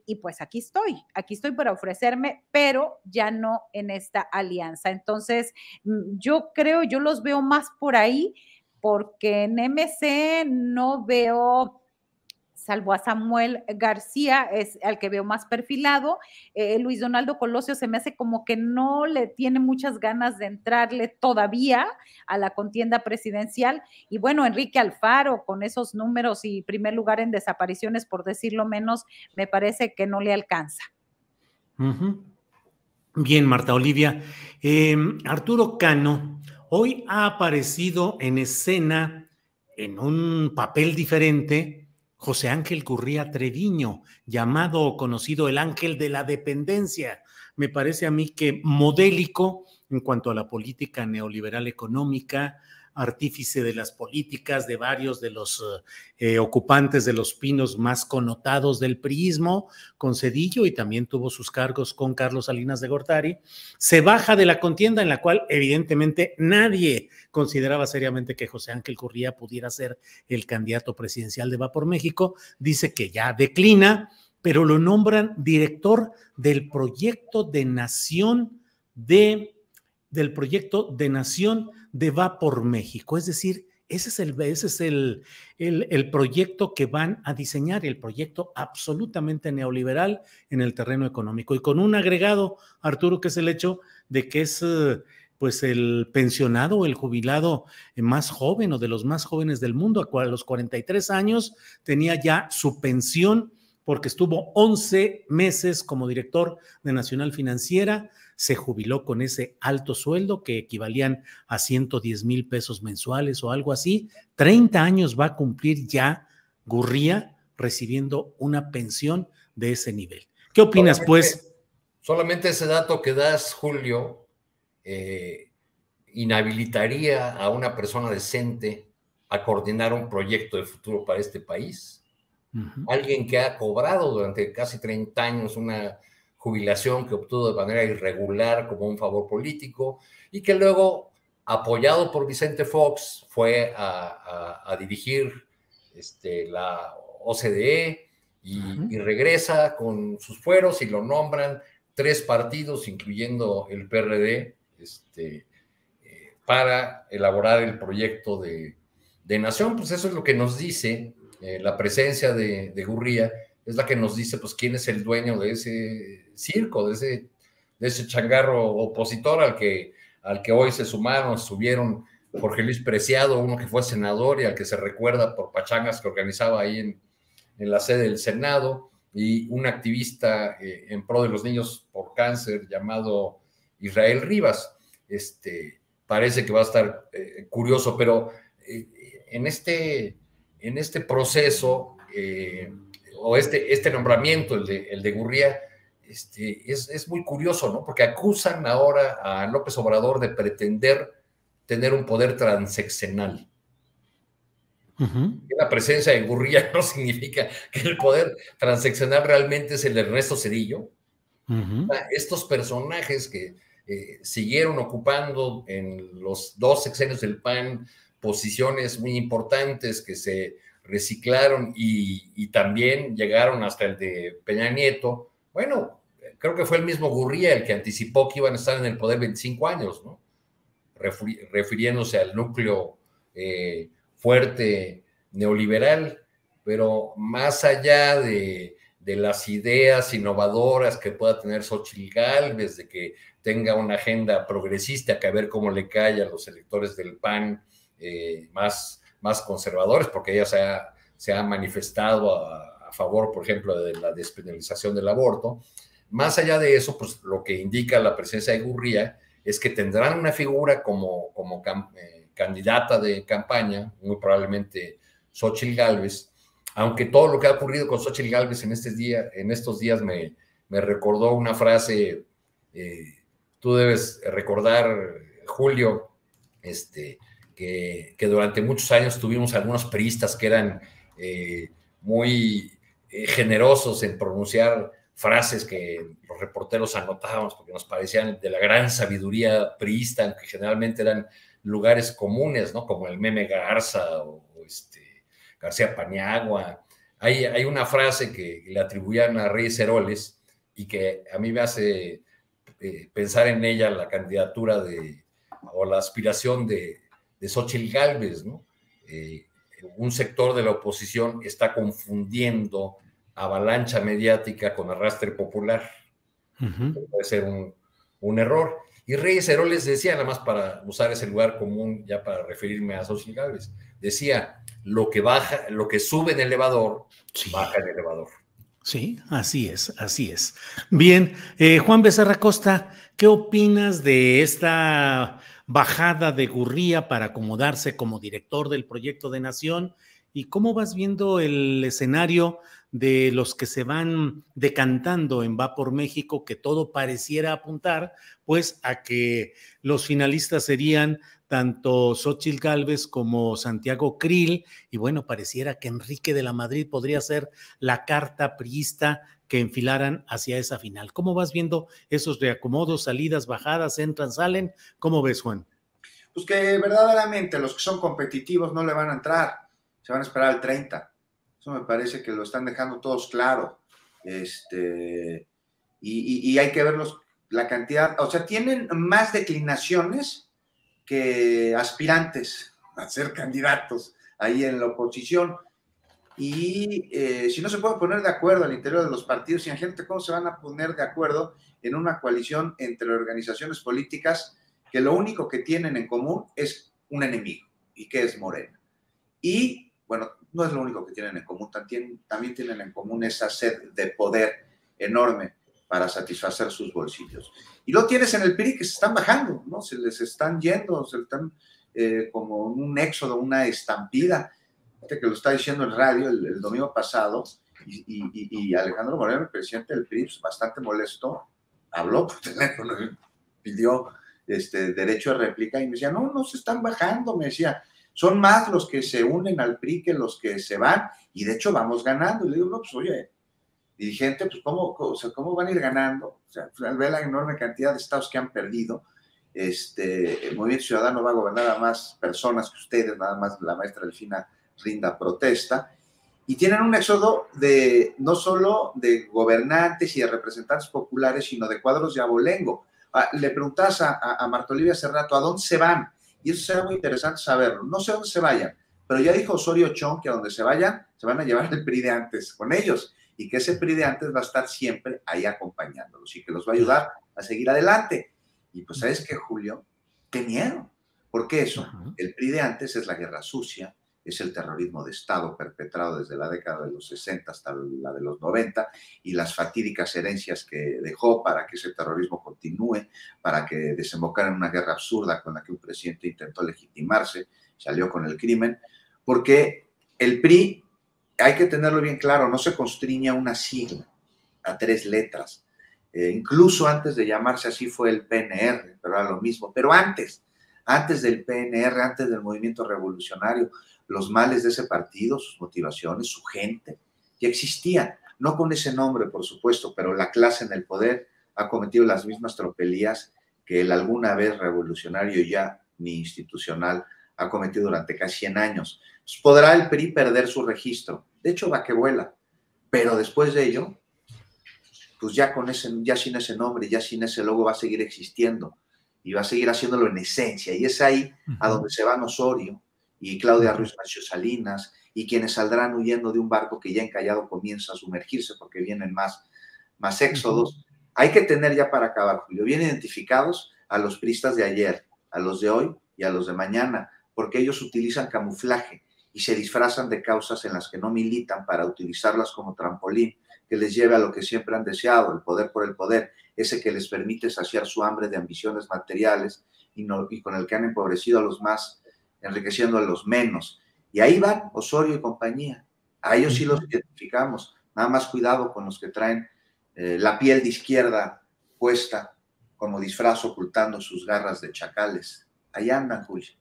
y, pues aquí estoy, aquí estoy para ofrecerme, pero ya no en esta alianza. Entonces, mm, yo creo, yo los veo más por ahí, porque en MC no veo salvo a Samuel García, es al que veo más perfilado. Eh, Luis Donaldo Colosio se me hace como que no le tiene muchas ganas de entrarle todavía a la contienda presidencial. Y bueno, Enrique Alfaro, con esos números y primer lugar en desapariciones, por decirlo menos, me parece que no le alcanza. Bien, Marta Olivia. Em, Arturo Cano hoy ha aparecido en escena en un papel diferente José Ángel Curría Treviño, llamado o conocido el ángel de la dependencia. Me parece a mí que modélico en cuanto a la política neoliberal económica, artífice de las políticas de varios de los eh, ocupantes de los pinos más connotados del priismo, con Cedillo, y también tuvo sus cargos con Carlos Salinas de Gortari, se baja de la contienda en la cual evidentemente nadie consideraba seriamente que José Ángel Curría pudiera ser el candidato presidencial de Va por México, dice que ya declina, pero lo nombran director del proyecto de nación de del proyecto de nación de Va por México. Es decir, ese es, el, ese es el, el, proyecto que van a diseñar, el proyecto absolutamente neoliberal en el terreno económico. Y con un agregado, Arturo, que es el hecho de que es eh, pues el pensionado o el jubilado más joven o de los más jóvenes del mundo, a los 43 años tenía ya su pensión porque estuvo 11 meses como director de Nacional Financiera, se jubiló con ese alto sueldo que equivalían a 110 mil pesos mensuales o algo así. 30 años va a cumplir ya Gurría recibiendo una pensión de ese nivel. ¿Qué opinas, pues? Solamente ese dato que das, Julio, eh, inhabilitaría a una persona decente a coordinar un proyecto de futuro para este país. Alguien que ha cobrado durante casi 30 años una jubilación que obtuvo de manera irregular como un favor político y que luego, apoyado por Vicente Fox, fue a, dirigir este, la OCDE y, regresa con sus fueros y lo nombran tres partidos, incluyendo el PRD, este, eh, para elaborar el proyecto de, nación. Pues eso es lo que nos dice eh, la presencia de, de Gurría es la que nos dice, pues, quién es el dueño de ese circo, de ese, de ese changarro opositor al que, al que hoy se sumaron, subieron Jorge Luis Preciado, uno que fue senador y al que se recuerda por pachangas que organizaba ahí en, en la sede del Senado, y un activista eh, en pro de los niños por cáncer llamado Israel Rivas. Este, parece que va a estar eh, curioso, pero eh, en, este, en este proceso o este, este nombramiento, el de, el de Gurría, este, es, es, muy curioso, ¿no? Porque acusan ahora a López Obrador de pretender tener un poder transeccional. La presencia de Gurría *laughs* no significa que el poder transeccional realmente es el Ernesto Cedillo. Estos personajes que eh, siguieron ocupando en los dos sexenios del PAN posiciones muy importantes que se reciclaron y, también llegaron hasta el de Peña Nieto. Bueno, creo que fue el mismo Gurría el que anticipó que iban a estar en el poder 25 años, ¿no? refiriéndose al núcleo eh, fuerte neoliberal. pero más allá de, las ideas innovadoras que pueda tener Xochitl Galvez, de que tenga una agenda progresista, que a ver cómo le cae a los electores del PAN eh, más, más conservadores, porque ella se ha, se ha manifestado a, favor, por ejemplo, de la despenalización del aborto. Más allá de eso, pues lo que indica la presencia de Gurría es que tendrán una figura como, como eh, candidata de campaña, muy probablemente Xochitl Galvez, aunque todo lo que ha ocurrido con Xochitl Galvez en, este día, en estos días me, me recordó una frase, eh, tú debes recordar, Julio, este, que, durante muchos años tuvimos algunos peristas que eran eh, muy generosos en pronunciar frases que los reporteros anotábamos porque nos parecían de la gran sabiduría priista, que generalmente eran lugares comunes, ¿no? Como el meme Garza o, este, García Paniagua. Hay, hay una frase que le atribuían a Reyes Heroles y que a mí me hace eh, pensar en ella la candidatura de, o la aspiración de, de Xochitl Galvez, ¿no? Eh, un sector de la oposición está confundiendo avalancha mediática con arrastre popular. Puede ser un, error. Y Reyes Heroles decía, nada más para usar ese lugar común, ya para referirme a Xochitl Gálvez, decía, lo que baja, lo que sube en el elevador, baja en el elevador. Sí, así es, así es. Bien, eh, Juan Becerra Costa, ¿qué opinas de esta bajada de Gurría para acomodarse como director del proyecto de Nación? ¿Y cómo vas viendo el escenario de los que se van decantando en Va por México, que todo pareciera apuntar, pues a que los finalistas serían tanto Xochitl Galvez como Santiago Krill, y bueno, pareciera que Enrique de la Madrid podría ser la carta priista que enfilaran hacia esa final. ¿Cómo vas viendo esos reacomodos, salidas, bajadas, entran, salen? ¿Cómo ves, Juan? Pues que verdaderamente los que son competitivos no le van a entrar, se van a esperar al 30 eso me parece que lo están dejando todos claro. Este, y, hay que ver la cantidad, o sea, tienen más declinaciones que aspirantes a ser *laughs* candidatos ahí en la oposición. Y eh, si no se pueden poner de acuerdo al interior de los partidos, imagínate cómo se van a poner de acuerdo en una coalición entre organizaciones políticas que lo único que tienen en común es un enemigo, y que es Morena. Y, bueno, no es lo único que tienen en común, también, también tienen en común esa sed de poder enorme para satisfacer sus bolsillos. Y lo tienes en el PRI que se están bajando, ¿no? Se les están yendo, se están eh, como un éxodo, una estampida. Que lo está diciendo en radio el, domingo pasado, y, Alejandro Moreno, el presidente del PRI, pues, bastante molesto, habló por *laughs* teléfono, pidió este, derecho de réplica y me decía, no, no se están bajando, me decía, son más los que se unen al PRI que los que se van, y de hecho vamos ganando. Y le digo, no, pues oye, dirigente, pues ¿cómo, ¿cómo van a ir ganando? O sea, al ver la enorme cantidad de estados que han perdido, este, el Movimiento Ciudadano va a gobernar a más personas que ustedes, nada más la maestra Delfina rinda protesta, y tienen un éxodo de no solo de gobernantes y de representantes populares, sino de cuadros de abolengo. Ah, le preguntas a, a, a Marta Olivia hace rato, ¿a dónde se van? y eso será muy interesante saberlo. No sé dónde se vayan, pero ya dijo Osorio Chong que a donde se vayan, se van a llevar el PRI de antes con ellos y que ese PRI de antes va a estar siempre ahí acompañándolos y que los va a ayudar a seguir adelante. Y pues, ¿sabes qué, Julio? ¡Qué miedo! Porque eso, el PRI de antes es la guerra sucia, es el terrorismo de Estado perpetrado desde la década de los 60 hasta la de los 90 y las fatídicas herencias que dejó para que ese terrorismo continúe, para que desembocara en una guerra absurda con la que un presidente intentó legitimarse, salió con el crimen, porque el PRI, hay que tenerlo bien claro, no se constriña una sigla, a tres letras. Eh, incluso antes de llamarse así fue el PNR, pero era lo mismo. Pero antes, antes del PNR, antes del movimiento revolucionario, los males de ese partido, sus motivaciones, su gente, ya existían. No con ese nombre, por supuesto, pero la clase en el poder ha cometido las mismas tropelías que el alguna vez revolucionario ya ni institucional ha cometido durante casi 100 años. Pues, podrá el PRI perder su registro. De hecho, va que vuela. Pero después de ello, pues ya, con ese, ya sin ese nombre, ya sin ese logo va a seguir existiendo y va a seguir haciéndolo en esencia. Y es ahí a donde se va Osorio, y Claudia Ruiz Macio Salinas y quienes saldrán huyendo de un barco que ya encallado comienza a sumergirse porque vienen más, más éxodos. Hay que tener ya para acabar, Julio, bien identificados a los pristas de ayer, a los de hoy y a los de mañana, porque ellos utilizan camuflaje y se disfrazan de causas en las que no militan para utilizarlas como trampolín que les lleve a lo que siempre han deseado, el poder por el poder, ese que les permite saciar su hambre de ambiciones materiales y, y con el que han empobrecido a los más, enriqueciendo a los menos. Y ahí van Osorio y compañía. A ellos sí los identificamos. Nada más cuidado con los que traen eh, la piel de izquierda puesta como disfraz ocultando sus garras de chacales. Ahí andan, Julio.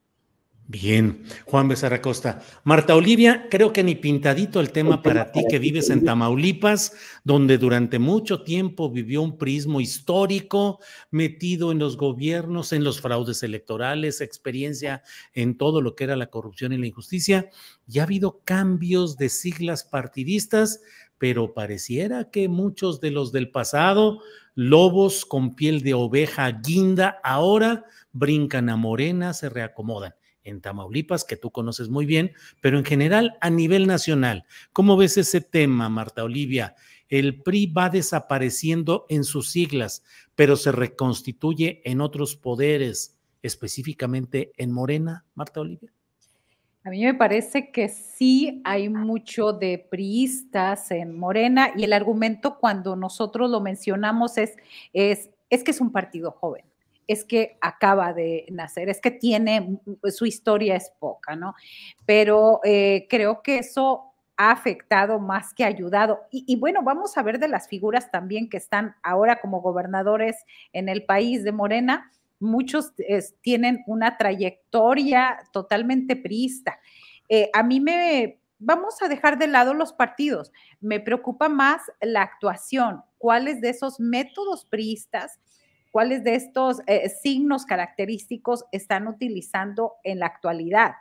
Bien, Juan Becerra Costa. Marta Olivia, creo que ni pintadito el tema para ti que vives en Tamaulipas, donde durante mucho tiempo vivió un prismo histórico metido en los gobiernos, en los fraudes electorales, experiencia en todo lo que era la corrupción y la injusticia. Ya ha habido cambios de siglas partidistas, pero pareciera que muchos de los del pasado, lobos con piel de oveja guinda, ahora brincan a morena, se reacomodan en Tamaulipas, que tú conoces muy bien, pero en general a nivel nacional. ¿Cómo ves ese tema, Marta Olivia? El PRI va desapareciendo en sus siglas, pero se reconstituye en otros poderes, específicamente en Morena, Marta Olivia. A mí me parece que sí hay mucho de priistas en Morena y el argumento cuando nosotros lo mencionamos es, es, es que es un partido joven es que acaba de nacer, es que tiene, pues, su historia es poca, ¿no? Pero eh, creo que eso ha afectado más que ayudado. Y, bueno, vamos a ver de las figuras también que están ahora como gobernadores en el país de Morena. Muchos tienen una trayectoria totalmente priista. Eh, a mí me, vamos a dejar de lado los partidos. Me preocupa más la actuación, cuáles de esos métodos priistas cuáles de estos eh, signos característicos están utilizando en la actualidad,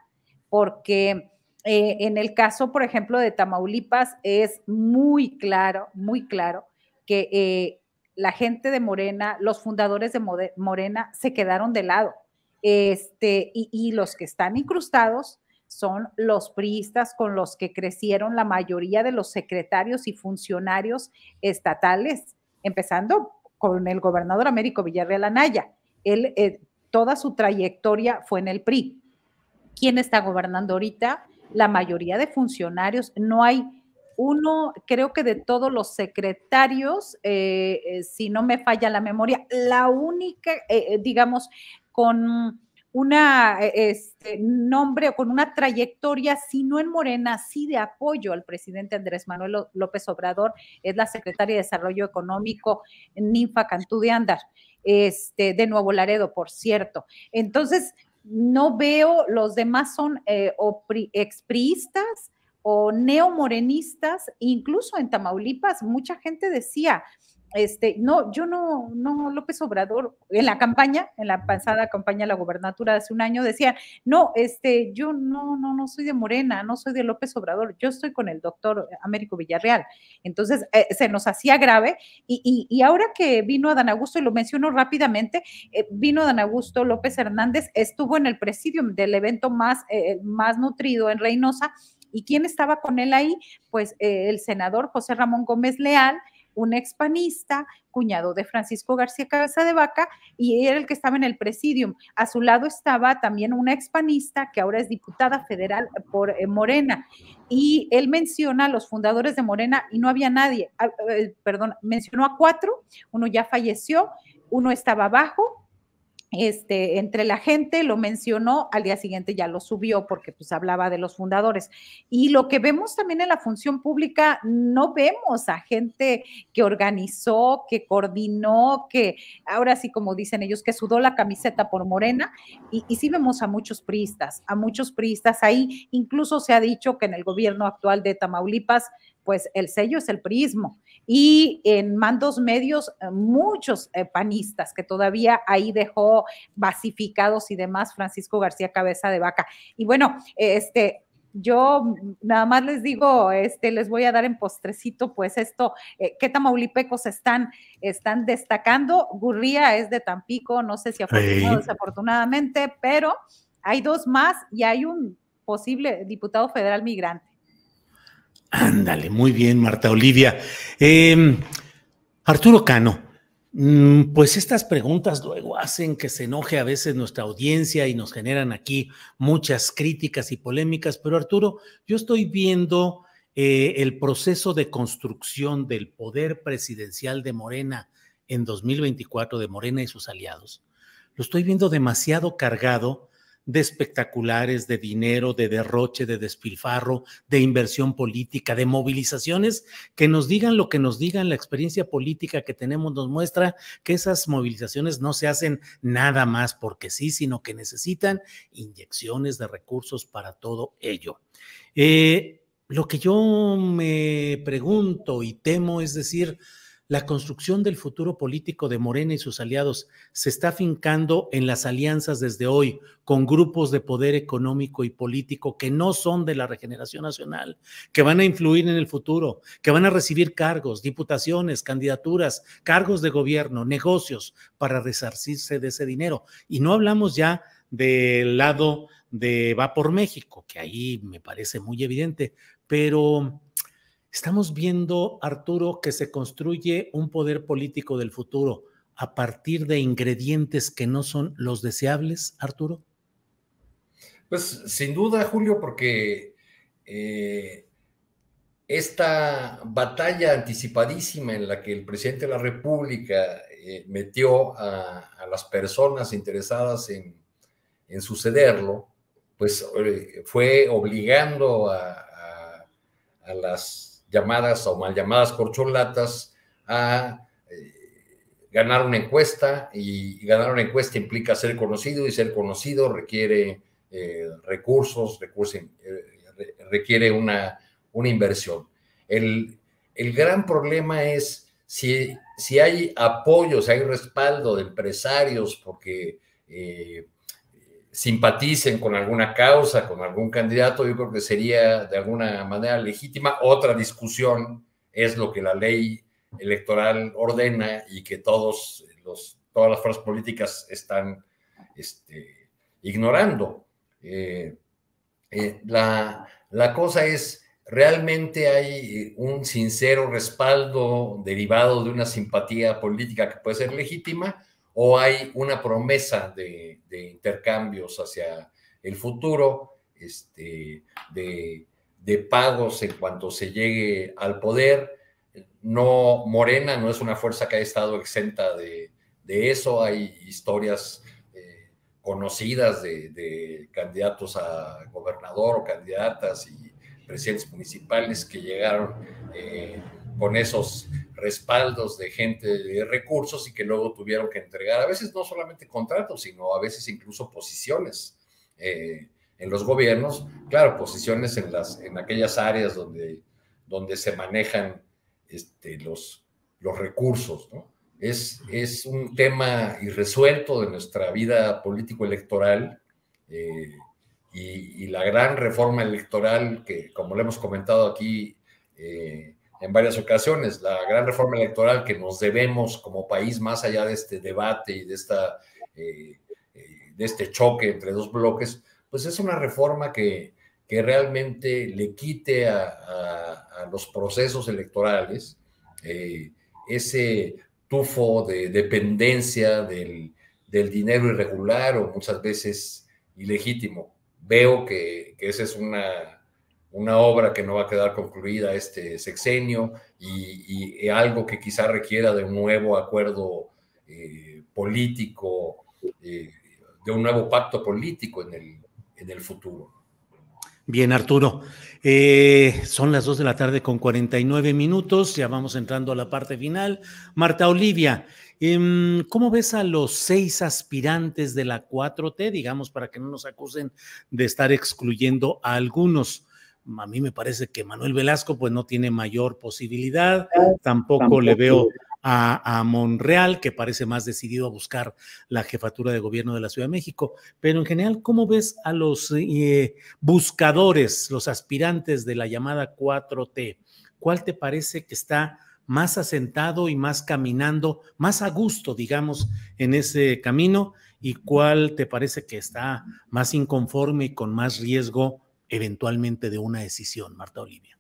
porque eh, en el caso, por ejemplo, de Tamaulipas, es muy claro, muy claro que eh, la gente de Morena, los fundadores de Morena se quedaron de lado. Este, y, y los que están incrustados son los priistas con los que crecieron la mayoría de los secretarios y funcionarios estatales, empezando con el gobernador Américo Villarreal Anaya. Él, eh, toda su trayectoria fue en el PRI. ¿Quién está gobernando ahorita? La mayoría de funcionarios. No hay uno, creo que de todos los secretarios, eh, eh, si no me falla la memoria, la única, digamos, con una este, nombre o con una trayectoria, si no en Morena, sí de apoyo al presidente Andrés Manuel López Obrador, es la secretaria de Desarrollo Económico, Ninfa Cantú de Andar, este, de Nuevo Laredo, por cierto. Entonces, no veo, los demás son eh, o expriistas o neomorenistas, incluso en Tamaulipas, mucha gente decía, este, no, yo no, no, López Obrador, en la campaña, en la pasada campaña de la gobernatura hace un año, decía, no, este, yo no, no, no soy de Morena, no soy de López Obrador, yo estoy con el doctor Américo Villarreal. Entonces, eh, se nos hacía grave y, y, ahora que vino Adán Augusto, y lo menciono rápidamente, eh, vino Adán Augusto López Hernández, estuvo en el presidium del evento más, eh, más nutrido en Reynosa, ¿Y quién estaba con él ahí? Pues el senador José Ramón Gómez Leal, un expanista, cuñado de Francisco García Cabeza de Vaca, y era el que estaba en el presidium. A su lado estaba también una expanista que ahora es diputada federal por eh, Morena. Y él menciona a los fundadores de Morena y no había nadie, ah, eh, perdón, mencionó a cuatro, uno ya falleció, uno estaba abajo este, entre la gente, lo mencionó, al día siguiente ya lo subió porque pues hablaba de los fundadores. Y lo que vemos también en la función pública, no vemos a gente que organizó, que coordinó, que ahora sí, como dicen ellos, que sudó la camiseta por Morena, y, y sí vemos a muchos priistas, a muchos priistas ahí, incluso se ha dicho que en el gobierno actual de Tamaulipas, pues el sello es el prismo. Y en mandos medios, eh, muchos eh, panistas que todavía ahí dejó basificados y demás Francisco García Cabeza de Vaca. Y bueno, este, yo nada más les digo, este, les voy a dar en postrecito, pues esto, eh, ¿qué tamaulipecos están, están destacando? Gurría es de Tampico, no sé si afortunadamente, desafortunadamente, pero hay dos más y hay un posible diputado federal migrante. Ándale, muy bien, Marta Olivia. Em, Arturo Cano, mm, pues estas preguntas luego hacen que se enoje a veces nuestra audiencia y nos generan aquí muchas críticas y polémicas, pero Arturo, yo estoy viendo eh, el proceso de construcción del poder presidencial de Morena en 2024, de Morena y sus aliados. Lo estoy viendo demasiado cargado de espectaculares, de dinero, de derroche, de despilfarro, de inversión política, de movilizaciones, que nos digan lo que nos digan, la experiencia política que tenemos nos muestra que esas movilizaciones no se hacen nada más porque sí, sino que necesitan inyecciones de recursos para todo ello. Eh, lo que yo me pregunto y temo es decir, la construcción del futuro político de Morena y sus aliados se está fincando en las alianzas desde hoy con grupos de poder económico y político que no son de la regeneración nacional, que van a influir en el futuro, que van a recibir cargos, diputaciones, candidaturas, cargos de gobierno, negocios para resarcirse de ese dinero. Y no hablamos ya del lado de Va por México, que ahí me parece muy evidente, pero Estamos viendo, Arturo, que se construye un poder político del futuro a partir de ingredientes que no son los deseables, Arturo. Pues sin duda, Julio, porque eh, esta batalla anticipadísima en la que el presidente de la República eh, metió a, las personas interesadas en, sucederlo, pues eh, fue obligando a las llamadas o mal llamadas corcholatas a eh, ganar una encuesta y, ganar una encuesta implica ser conocido y ser conocido requiere eh, recursos, eh, requiere una, una inversión. El, el, gran problema es si, si hay apoyo, si hay respaldo de empresarios porque simpaticen con alguna causa, con algún candidato, yo creo que sería de alguna manera legítima. Otra discusión es lo que la ley electoral ordena y que todos los, todas las fuerzas políticas están este, ignorando. Eh, eh, la, la cosa es, ¿realmente hay un sincero respaldo derivado de una simpatía política que puede ser legítima? O hay una promesa de, intercambios hacia el futuro, este, de, pagos en cuanto se llegue al poder. No, Morena no es una fuerza que haya estado exenta de, eso. Hay historias eh, conocidas de, candidatos a gobernador o candidatas y presidentes municipales que llegaron eh, con esos respaldos de gente de recursos y que luego tuvieron que entregar a veces no solamente contratos, sino a veces incluso posiciones eh, en los gobiernos. Claro, posiciones en, las, en aquellas áreas donde, donde se manejan este, los, los recursos. ¿no? Es, es un tema irresuelto de nuestra vida político-electoral. Eh, y, la gran reforma electoral que, como le hemos comentado aquí, eh, en varias ocasiones. La gran reforma electoral que nos debemos como país, más allá de este debate y de, esta, eh, eh, de este choque entre dos bloques, pues es una reforma que, que realmente le quite a, los procesos electorales eh, ese tufo de dependencia del, del, dinero irregular o muchas veces ilegítimo. Veo que, que esa es una una obra que no va a quedar concluida este sexenio y, algo que quizá requiera de un nuevo acuerdo eh, político, eh, de un nuevo pacto político en el, en el futuro. Bien, Arturo. Eh, son las dos de la tarde con 49 minutos, ya vamos entrando a la parte final. Marta Olivia, em, ¿cómo ves a los seis aspirantes de la 4T, digamos, para que no nos acusen de estar excluyendo a algunos? A mí me parece que Manuel Velasco pues no tiene mayor posibilidad, tampoco, le veo a, Monreal, que parece más decidido a buscar la jefatura de gobierno de la Ciudad de México, pero en general, ¿cómo ves a los eh, buscadores, los aspirantes de la llamada 4T? ¿Cuál te parece que está más asentado y más caminando, más a gusto, digamos, en ese camino? ¿Y cuál te parece que está más inconforme y con más riesgo eventualmente de una decisión, Marta Olivia.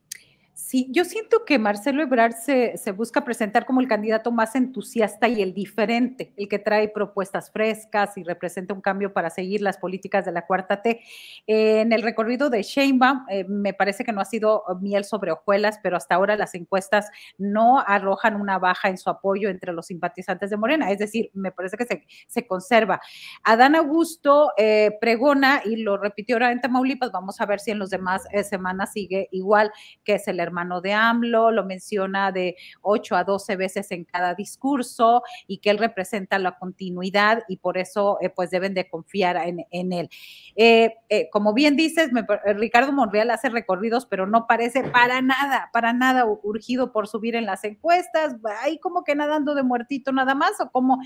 Sí, yo siento que Marcelo Ebrard se, busca presentar como el candidato más entusiasta y el diferente, el que trae propuestas frescas y representa un cambio para seguir las políticas de la cuarta T. en el recorrido de Sheinbaum, eh, me parece que no ha sido miel sobre hojuelas, pero hasta ahora las encuestas no arrojan una baja en su apoyo entre los simpatizantes de Morena, es decir, me parece que se, se conserva. Adán Augusto eh, pregona y lo repitió ahora en Tamaulipas, vamos a ver si en los demás eh, semanas sigue igual, que es el hermano de AMLO, lo menciona de 8 a 12 veces en cada discurso y que él representa la continuidad y por eso eh, pues deben de confiar en, él. Eh, eh, como bien dices, Ricardo Monreal hace recorridos, pero no parece para nada, para nada urgido por subir en las encuestas, ahí como que nadando de muertito nada más o como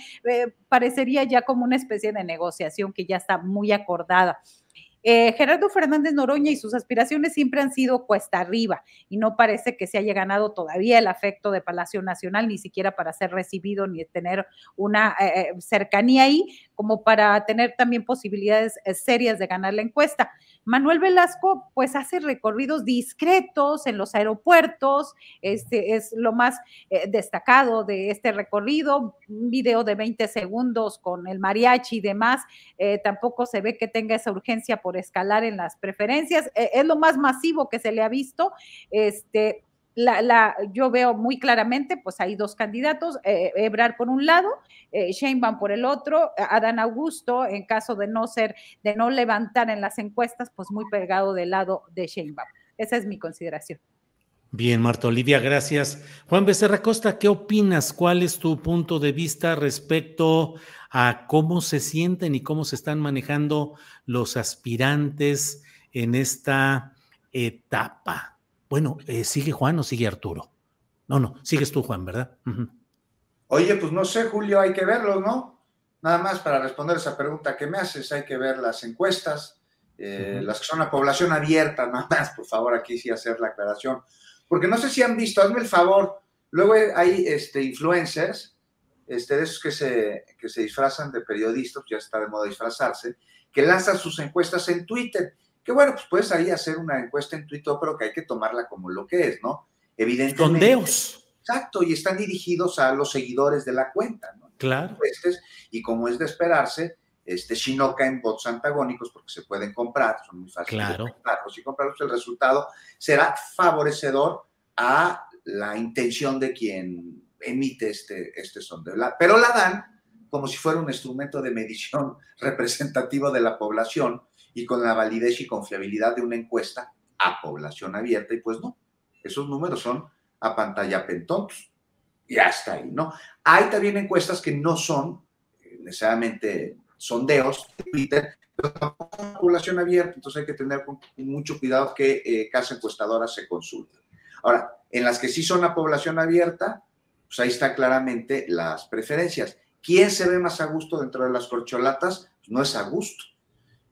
parecería ya como una especie de negociación que ya está muy acordada. Eh, Gerardo Fernández Noroña y sus aspiraciones siempre han sido cuesta arriba y no parece que se haya ganado todavía el afecto de Palacio Nacional, ni siquiera para ser recibido ni tener una eh, eh, cercanía ahí, como para tener también posibilidades serias de ganar la encuesta. Manuel Velasco pues hace recorridos discretos en los aeropuertos, este es lo más destacado de este recorrido, un video de 20 segundos con el mariachi y demás, tampoco se ve que tenga esa urgencia por escalar en las preferencias. E, es lo más masivo que se le ha visto. Este, la, yo veo muy claramente, pues hay dos candidatos, eh, Ebrar por un lado, eh, Sheinbaum por el otro, Adán Augusto, en caso de no ser, de no levantar en las encuestas, pues muy pegado del lado de Sheinbaum. Esa es mi consideración. Bien, Marta Olivia, gracias. Juan Becerra Costa, ¿qué opinas? ¿Cuál es tu punto de vista respecto a cómo se sienten y cómo se están manejando los aspirantes en esta etapa? Bueno, eh, ¿sigue Juan o sigue Arturo? No, no, sigues tú, Juan, ¿verdad? Oye, pues no sé, Julio, hay que verlo, ¿no? Nada más para responder esa pregunta que me haces, hay que ver las encuestas, eh, las que son la población abierta, *laughs* nada más, por favor, aquí sí hacer la aclaración porque no sé si han visto, hazme el favor, luego hay este, influencers, este, de esos que se, que se disfrazan de periodistas, ya está de moda disfrazarse, que lanzan sus encuestas en Twitter. Que bueno, pues puedes ahí hacer una encuesta en Twitter, pero que hay que tomarla como lo que es, ¿no? Evidentemente. Sondeos. Exacto, y están dirigidos a los seguidores de la cuenta, ¿no? Claro. Y como es de esperarse, este, Shinoka en bots antagónicos porque se pueden comprar, son muy fáciles claro. de comprarlos y comprarlos, el resultado será favorecedor a la intención de quien emite este, este sondeo. pero la dan como si fuera un instrumento de medición *laughs* representativo de la población y con la validez y confiabilidad de una encuesta a población abierta, y pues no, esos números son a pantalla pentontos. Y hasta ahí, ¿no? Hay también encuestas que no son necesariamente sondeos de Twitter, pero tampoco es población abierta, entonces hay que tener mucho cuidado que eh, casa encuestadora se consulte. Ahora, en las que sí son a población abierta, pues ahí están claramente las preferencias. ¿Quién se ve más a gusto dentro de las corcholatas? Pues no es a gusto.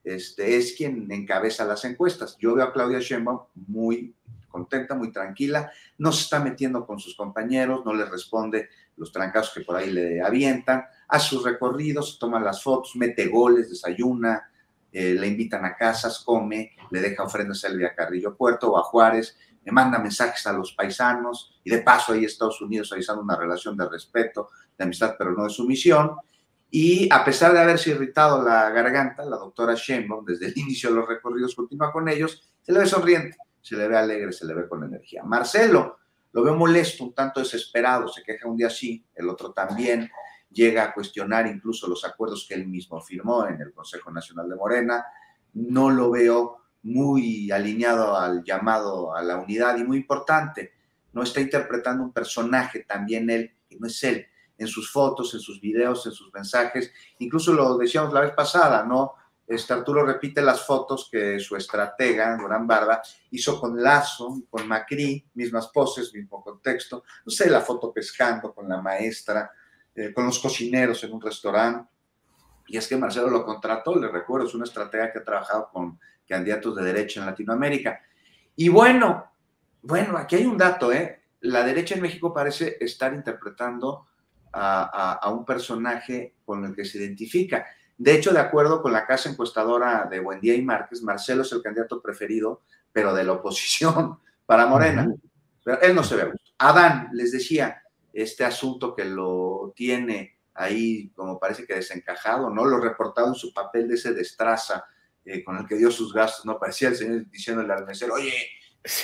Este, es quien encabeza las encuestas. Yo veo a Claudia Sheinbaum muy contenta, muy tranquila, no se está metiendo con sus compañeros, no le responde los trancazos que por ahí le avientan, a sus recorridos, toma las fotos, mete goles, desayuna, eh, le invitan a casas, come, le deja ofrendas a Carrillo Puerto o a Juárez, le manda mensajes a los paisanos y de paso ahí Estados Unidos avisando una relación de respeto, de amistad, pero no de sumisión. Y a pesar de haberse irritado la garganta, la doctora Sheinbaum, desde el inicio de los recorridos, continúa con ellos, se le ve sonriente, se le ve alegre, se le ve con energía. Marcelo, lo veo molesto, un tanto desesperado, se queja un día sí, el otro también, llega a cuestionar incluso los acuerdos que él mismo firmó en el Consejo Nacional de Morena, no lo veo muy alineado al llamado a la unidad y muy importante, no está interpretando un personaje también él, que no es él, en sus fotos, en sus videos, en sus mensajes, incluso lo decíamos la vez pasada, ¿no? Este Arturo repite las fotos que su estratega, Durán Barba, hizo con Lazo, con Macri, mismas poses, mismo contexto. No sé, la foto pescando con la maestra, eh, con los cocineros en un restaurante. Y es que Marcelo lo contrató, le recuerdo, es una estratega que ha trabajado con candidatos de derecha en Latinoamérica. Y bueno, bueno, aquí hay un dato, ¿eh? La derecha en México parece estar interpretando a, a un personaje con el que se identifica. De hecho, de acuerdo con la casa encuestadora de Buendía y Márquez, Marcelo es el candidato preferido, pero de la oposición *laughs* para Morena. Pero él no se ve Adán, les decía, este asunto que lo tiene ahí como parece que desencajado, ¿no? Lo reportado en su papel de ese destraza eh, con el que dio sus gastos, ¿no? Parecía el señor diciéndole al mesero, oye,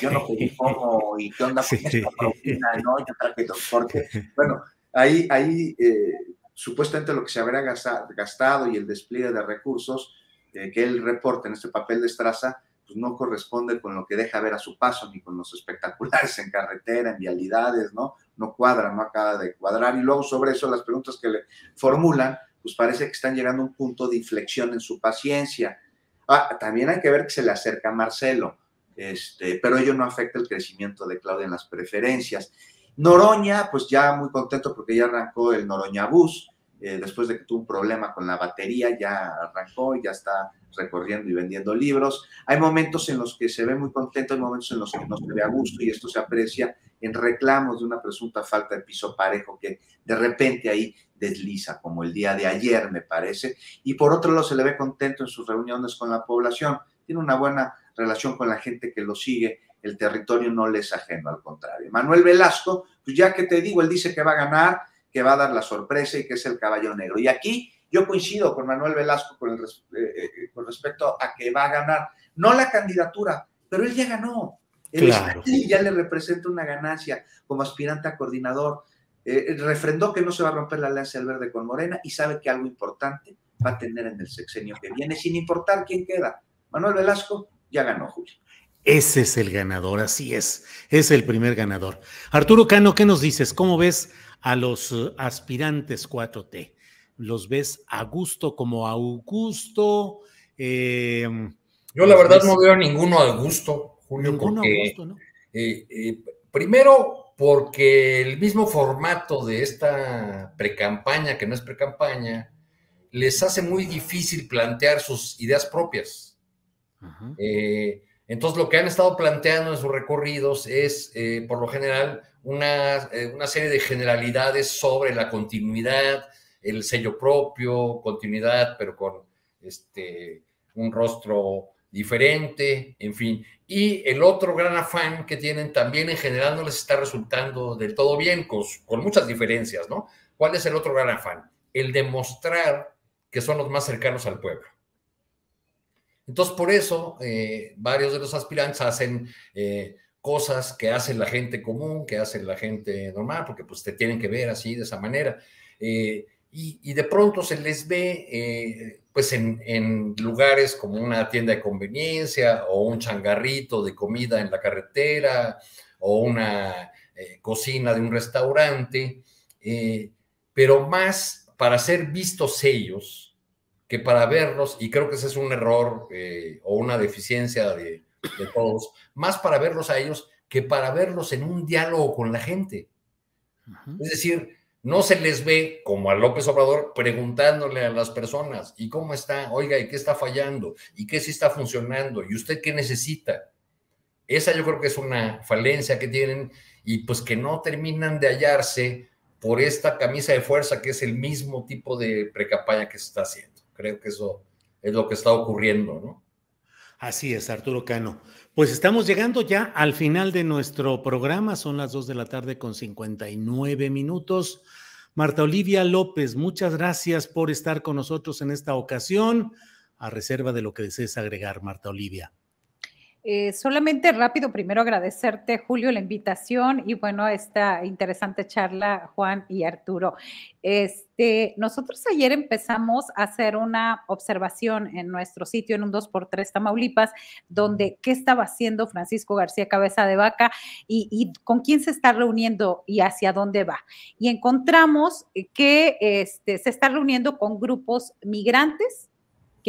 yo no pedí cómo y qué onda con esta proteína, ¿no? Yo traje transporte. *laughs* Bueno, ahí, ahí eh, supuestamente lo que se habría gastado y el despliegue de recursos eh, que él reporta en este papel de estraza, pues no corresponde con lo que deja ver a su paso, ni con los espectaculares en carretera, en vialidades, ¿no? No cuadra, no acaba de cuadrar. Y luego sobre eso las preguntas que le formulan, pues parece que están llegando a un punto de inflexión en su paciencia. Ah, también hay que ver que se le acerca a Marcelo, este, pero ello no afecta el crecimiento de Claudia en las preferencias. Noroña, pues ya muy contento porque ya arrancó el Noroña Bus, eh, después de que tuvo un problema con la batería, ya arrancó y ya está recorriendo y vendiendo libros. Hay momentos en los que se ve muy contento, hay momentos en los que no se ve a gusto y esto se aprecia en reclamos de una presunta falta de piso parejo que de repente ahí desliza, como el día de ayer me parece. Y por otro lado se le ve contento en sus reuniones con la población, tiene una buena relación con la gente que lo sigue el territorio no le es ajeno, al contrario. Manuel Velasco, pues ya que te digo, él dice que va a ganar, que va a dar la sorpresa y que es el caballo negro. Y aquí yo coincido con Manuel Velasco con, el, eh, eh, con respecto a que va a ganar, no la candidatura, pero él ya ganó. Él ya le representa una ganancia como aspirante a coordinador. Eh, refrendó que no se va a romper la alianza del verde con Morena y sabe que algo importante va a tener en el sexenio que viene, sin importar quién queda. Manuel Velasco ya ganó, Julio. Ese es el ganador, así es, es el primer ganador. Arturo Cano, ¿qué nos dices? ¿Cómo ves a los eh, aspirantes 4T? ¿Los ves a gusto como a Augusto? Em, Yo la verdad no veo a ninguno a gusto, Julio, ninguno porque, ¿no? Eh, eh, primero porque el mismo formato de esta precampaña, que no es precampaña, les hace muy difícil plantear sus ideas propias. Entonces, lo que han estado planteando en sus recorridos es, eh, por lo general, eh, una, serie de generalidades sobre la continuidad, el sello propio, continuidad, pero con este, un rostro diferente, en fin. Y el otro gran afán que tienen también en general no les está resultando del todo bien, con muchas diferencias, ¿no? ¿Cuál es el otro gran afán? El demostrar que son los más cercanos al pueblo. Entonces, por eso, eh, varios de los aspirantes hacen eh, cosas que hace la gente común, que hace la gente normal, porque pues te tienen que ver así, de esa manera. Eh, y, de pronto se les ve, pues, en, en, lugares como una tienda de conveniencia o un changarrito de comida en la carretera o una cocina de un restaurante, pero más para ser vistos ellos que para verlos, y creo que ese es un error eh, o una deficiencia de, todos, más para verlos a ellos que para verlos en un diálogo con la gente. Es decir, no se les ve como a López Obrador preguntándole a las personas, ¿y cómo está? Oiga, ¿y qué está fallando? ¿Y qué sí está funcionando? ¿Y usted qué necesita? Esa yo creo que es una falencia que tienen y pues que no terminan de hallarse por esta camisa de fuerza que es el mismo tipo de precampaña que se está haciendo. Creo que eso es lo que está ocurriendo, ¿no? Así es, Arturo Cano. Pues estamos llegando ya al final de nuestro programa, son las 2 de la tarde con 59 minutos. Marta Olivia López, muchas gracias por estar con nosotros en esta ocasión, a reserva de lo que desees agregar, Marta Olivia. Eh, solamente rápido, primero agradecerte, Julio, la invitación y bueno, esta interesante charla, Juan y Arturo. Este, nosotros ayer empezamos a hacer una observación en nuestro sitio en un 2x3 Tamaulipas, donde qué estaba haciendo Francisco García Cabeza de Vaca y, con quién se está reuniendo y hacia dónde va. Y encontramos que este, se está reuniendo con grupos migrantes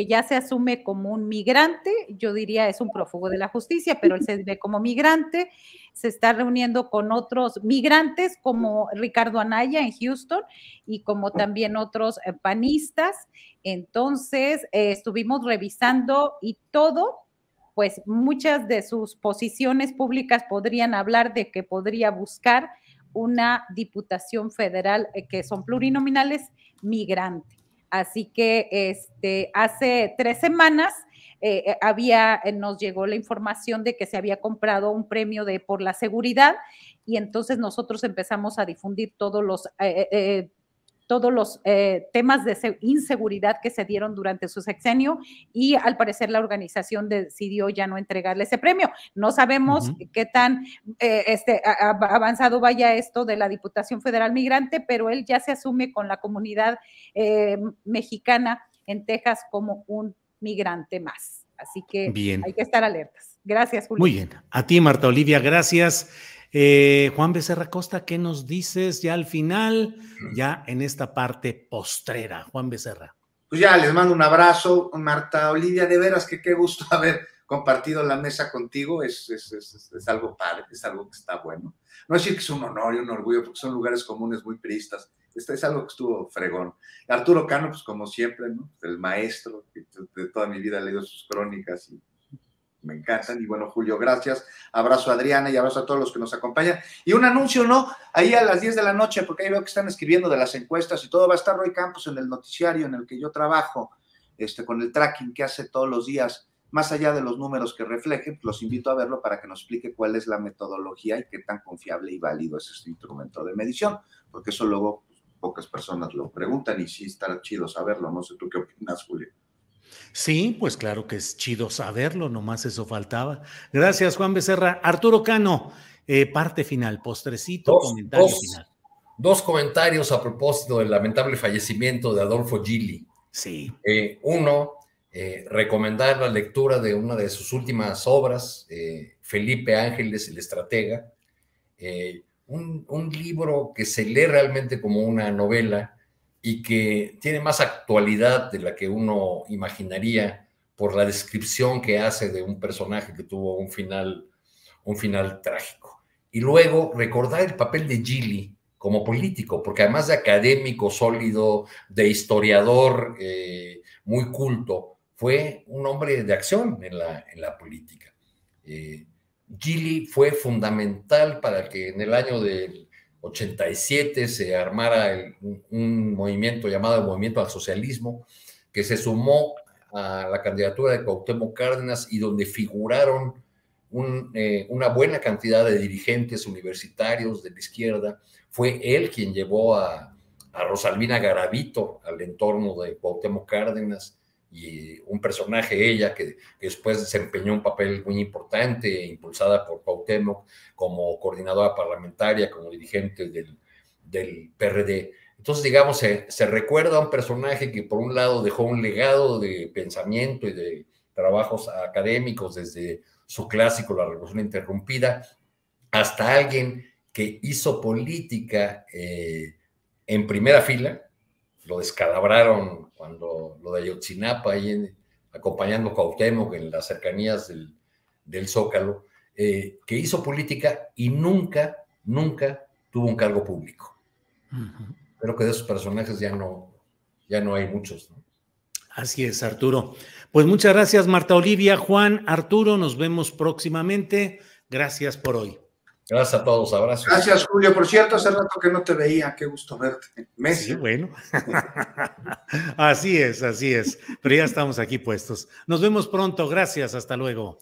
que ya se asume como un migrante, yo diría es un prófugo de la justicia, pero él se ve como migrante, se está reuniendo con otros migrantes como Ricardo Anaya en Houston y como también otros eh, panistas. Entonces, eh, estuvimos revisando y todo, pues muchas de sus posiciones públicas podrían hablar de que podría buscar una diputación federal eh, que son plurinominales migrante. Así que este, hace tres semanas eh, había, nos llegó la información de que se había comprado un premio de por la seguridad y entonces nosotros empezamos a difundir todos los todos los eh, temas de inseguridad que se dieron durante su sexenio y al parecer la organización decidió ya no entregarle ese premio. No sabemos qué tan eh, este, avanzado vaya esto de la Diputación Federal Migrante, pero él ya se asume con la comunidad eh, mexicana en Texas como un migrante más. Así que hay que estar alertas. Gracias, Julio. Muy bien. A ti, Marta Olivia, gracias. Eh, Juan Becerra Costa, ¿qué nos dices ya al final, ya en esta parte postrera? Juan Becerra. Pues ya les mando un abrazo, Marta Olivia, de veras que qué gusto *laughs* haber compartido la mesa contigo, es, es, algo padre, es algo que está bueno. No decir que es un honor y un orgullo, porque son lugares comunes muy priistas, este es algo que estuvo fregón. Arturo Cano, pues como siempre, ¿no? el maestro, de toda mi vida he leído sus crónicas y me encantan. Y bueno, Julio, gracias. Abrazo a Adriana y abrazo a todos los que nos acompañan. Y un anuncio, ¿no? Ahí a las 10 de la noche, porque ahí veo que están escribiendo de las encuestas y todo. Va a estar Roy Campos en el noticiario en el que yo trabajo, este, con el tracking que hace todos los días. Más allá de los números que reflejen, los invito a verlo para que nos explique cuál es la metodología y qué tan confiable y válido es este instrumento de medición, porque eso luego pues, pocas personas lo preguntan y sí estará chido saberlo. No sé tú qué opinas, Julio. Sí, pues claro que es chido saberlo, nomás eso faltaba. Gracias, Juan Becerra. Arturo Cano, eh, parte final, postrecito, comentario final. Dos comentarios a propósito del lamentable fallecimiento de Adolfo Gili. Sí. Eh, uno, eh, recomendar la lectura de una de sus últimas obras, Felipe Ángeles, el estratega. Un, un libro que se lee realmente como una novela y que tiene más actualidad de la que uno imaginaría por la descripción que hace de un personaje que tuvo un final, un final trágico. Y luego recordar el papel de Gilly como político, porque además de académico sólido, de historiador eh, muy culto, fue un hombre de acción en la, en la política. Eh, Gilly fue fundamental para que en el año del 87 se armara un, movimiento llamado el Movimiento al Socialismo, que se sumó a la candidatura de Cuauhtémoc Cárdenas y donde figuraron eh, una buena cantidad de dirigentes universitarios de la izquierda. Fue él quien llevó a, a Rosalvina Garavito al entorno de Cuauhtémoc Cárdenas y un personaje, ella, que, después desempeñó un papel muy importante, impulsada por Cuauhtémoc como coordinadora parlamentaria, como dirigente del, del PRD. Entonces, digamos, se, se, recuerda a un personaje que por un lado dejó un legado de pensamiento y de trabajos académicos desde su clásico La Revolución Interrumpida, hasta alguien que hizo política eh, en primera fila, lo descalabraron cuando lo de Ayotzinapa, ahí acompañando a Cuauhtémoc en las cercanías del, del Zócalo, eh, que hizo política y nunca, nunca tuvo un cargo público. Creo que de esos personajes ya no, ya no hay muchos. Así es, Arturo. Pues muchas gracias, Marta Olivia, Juan, Arturo, nos vemos próximamente. Gracias por hoy. Gracias a todos, abrazos. Gracias, Julio. Por cierto, hace rato que no te veía, qué gusto verte. Messi. Sí, bueno. *laughs* así es, así es. Pero ya estamos aquí puestos. Nos vemos pronto. Gracias, hasta luego.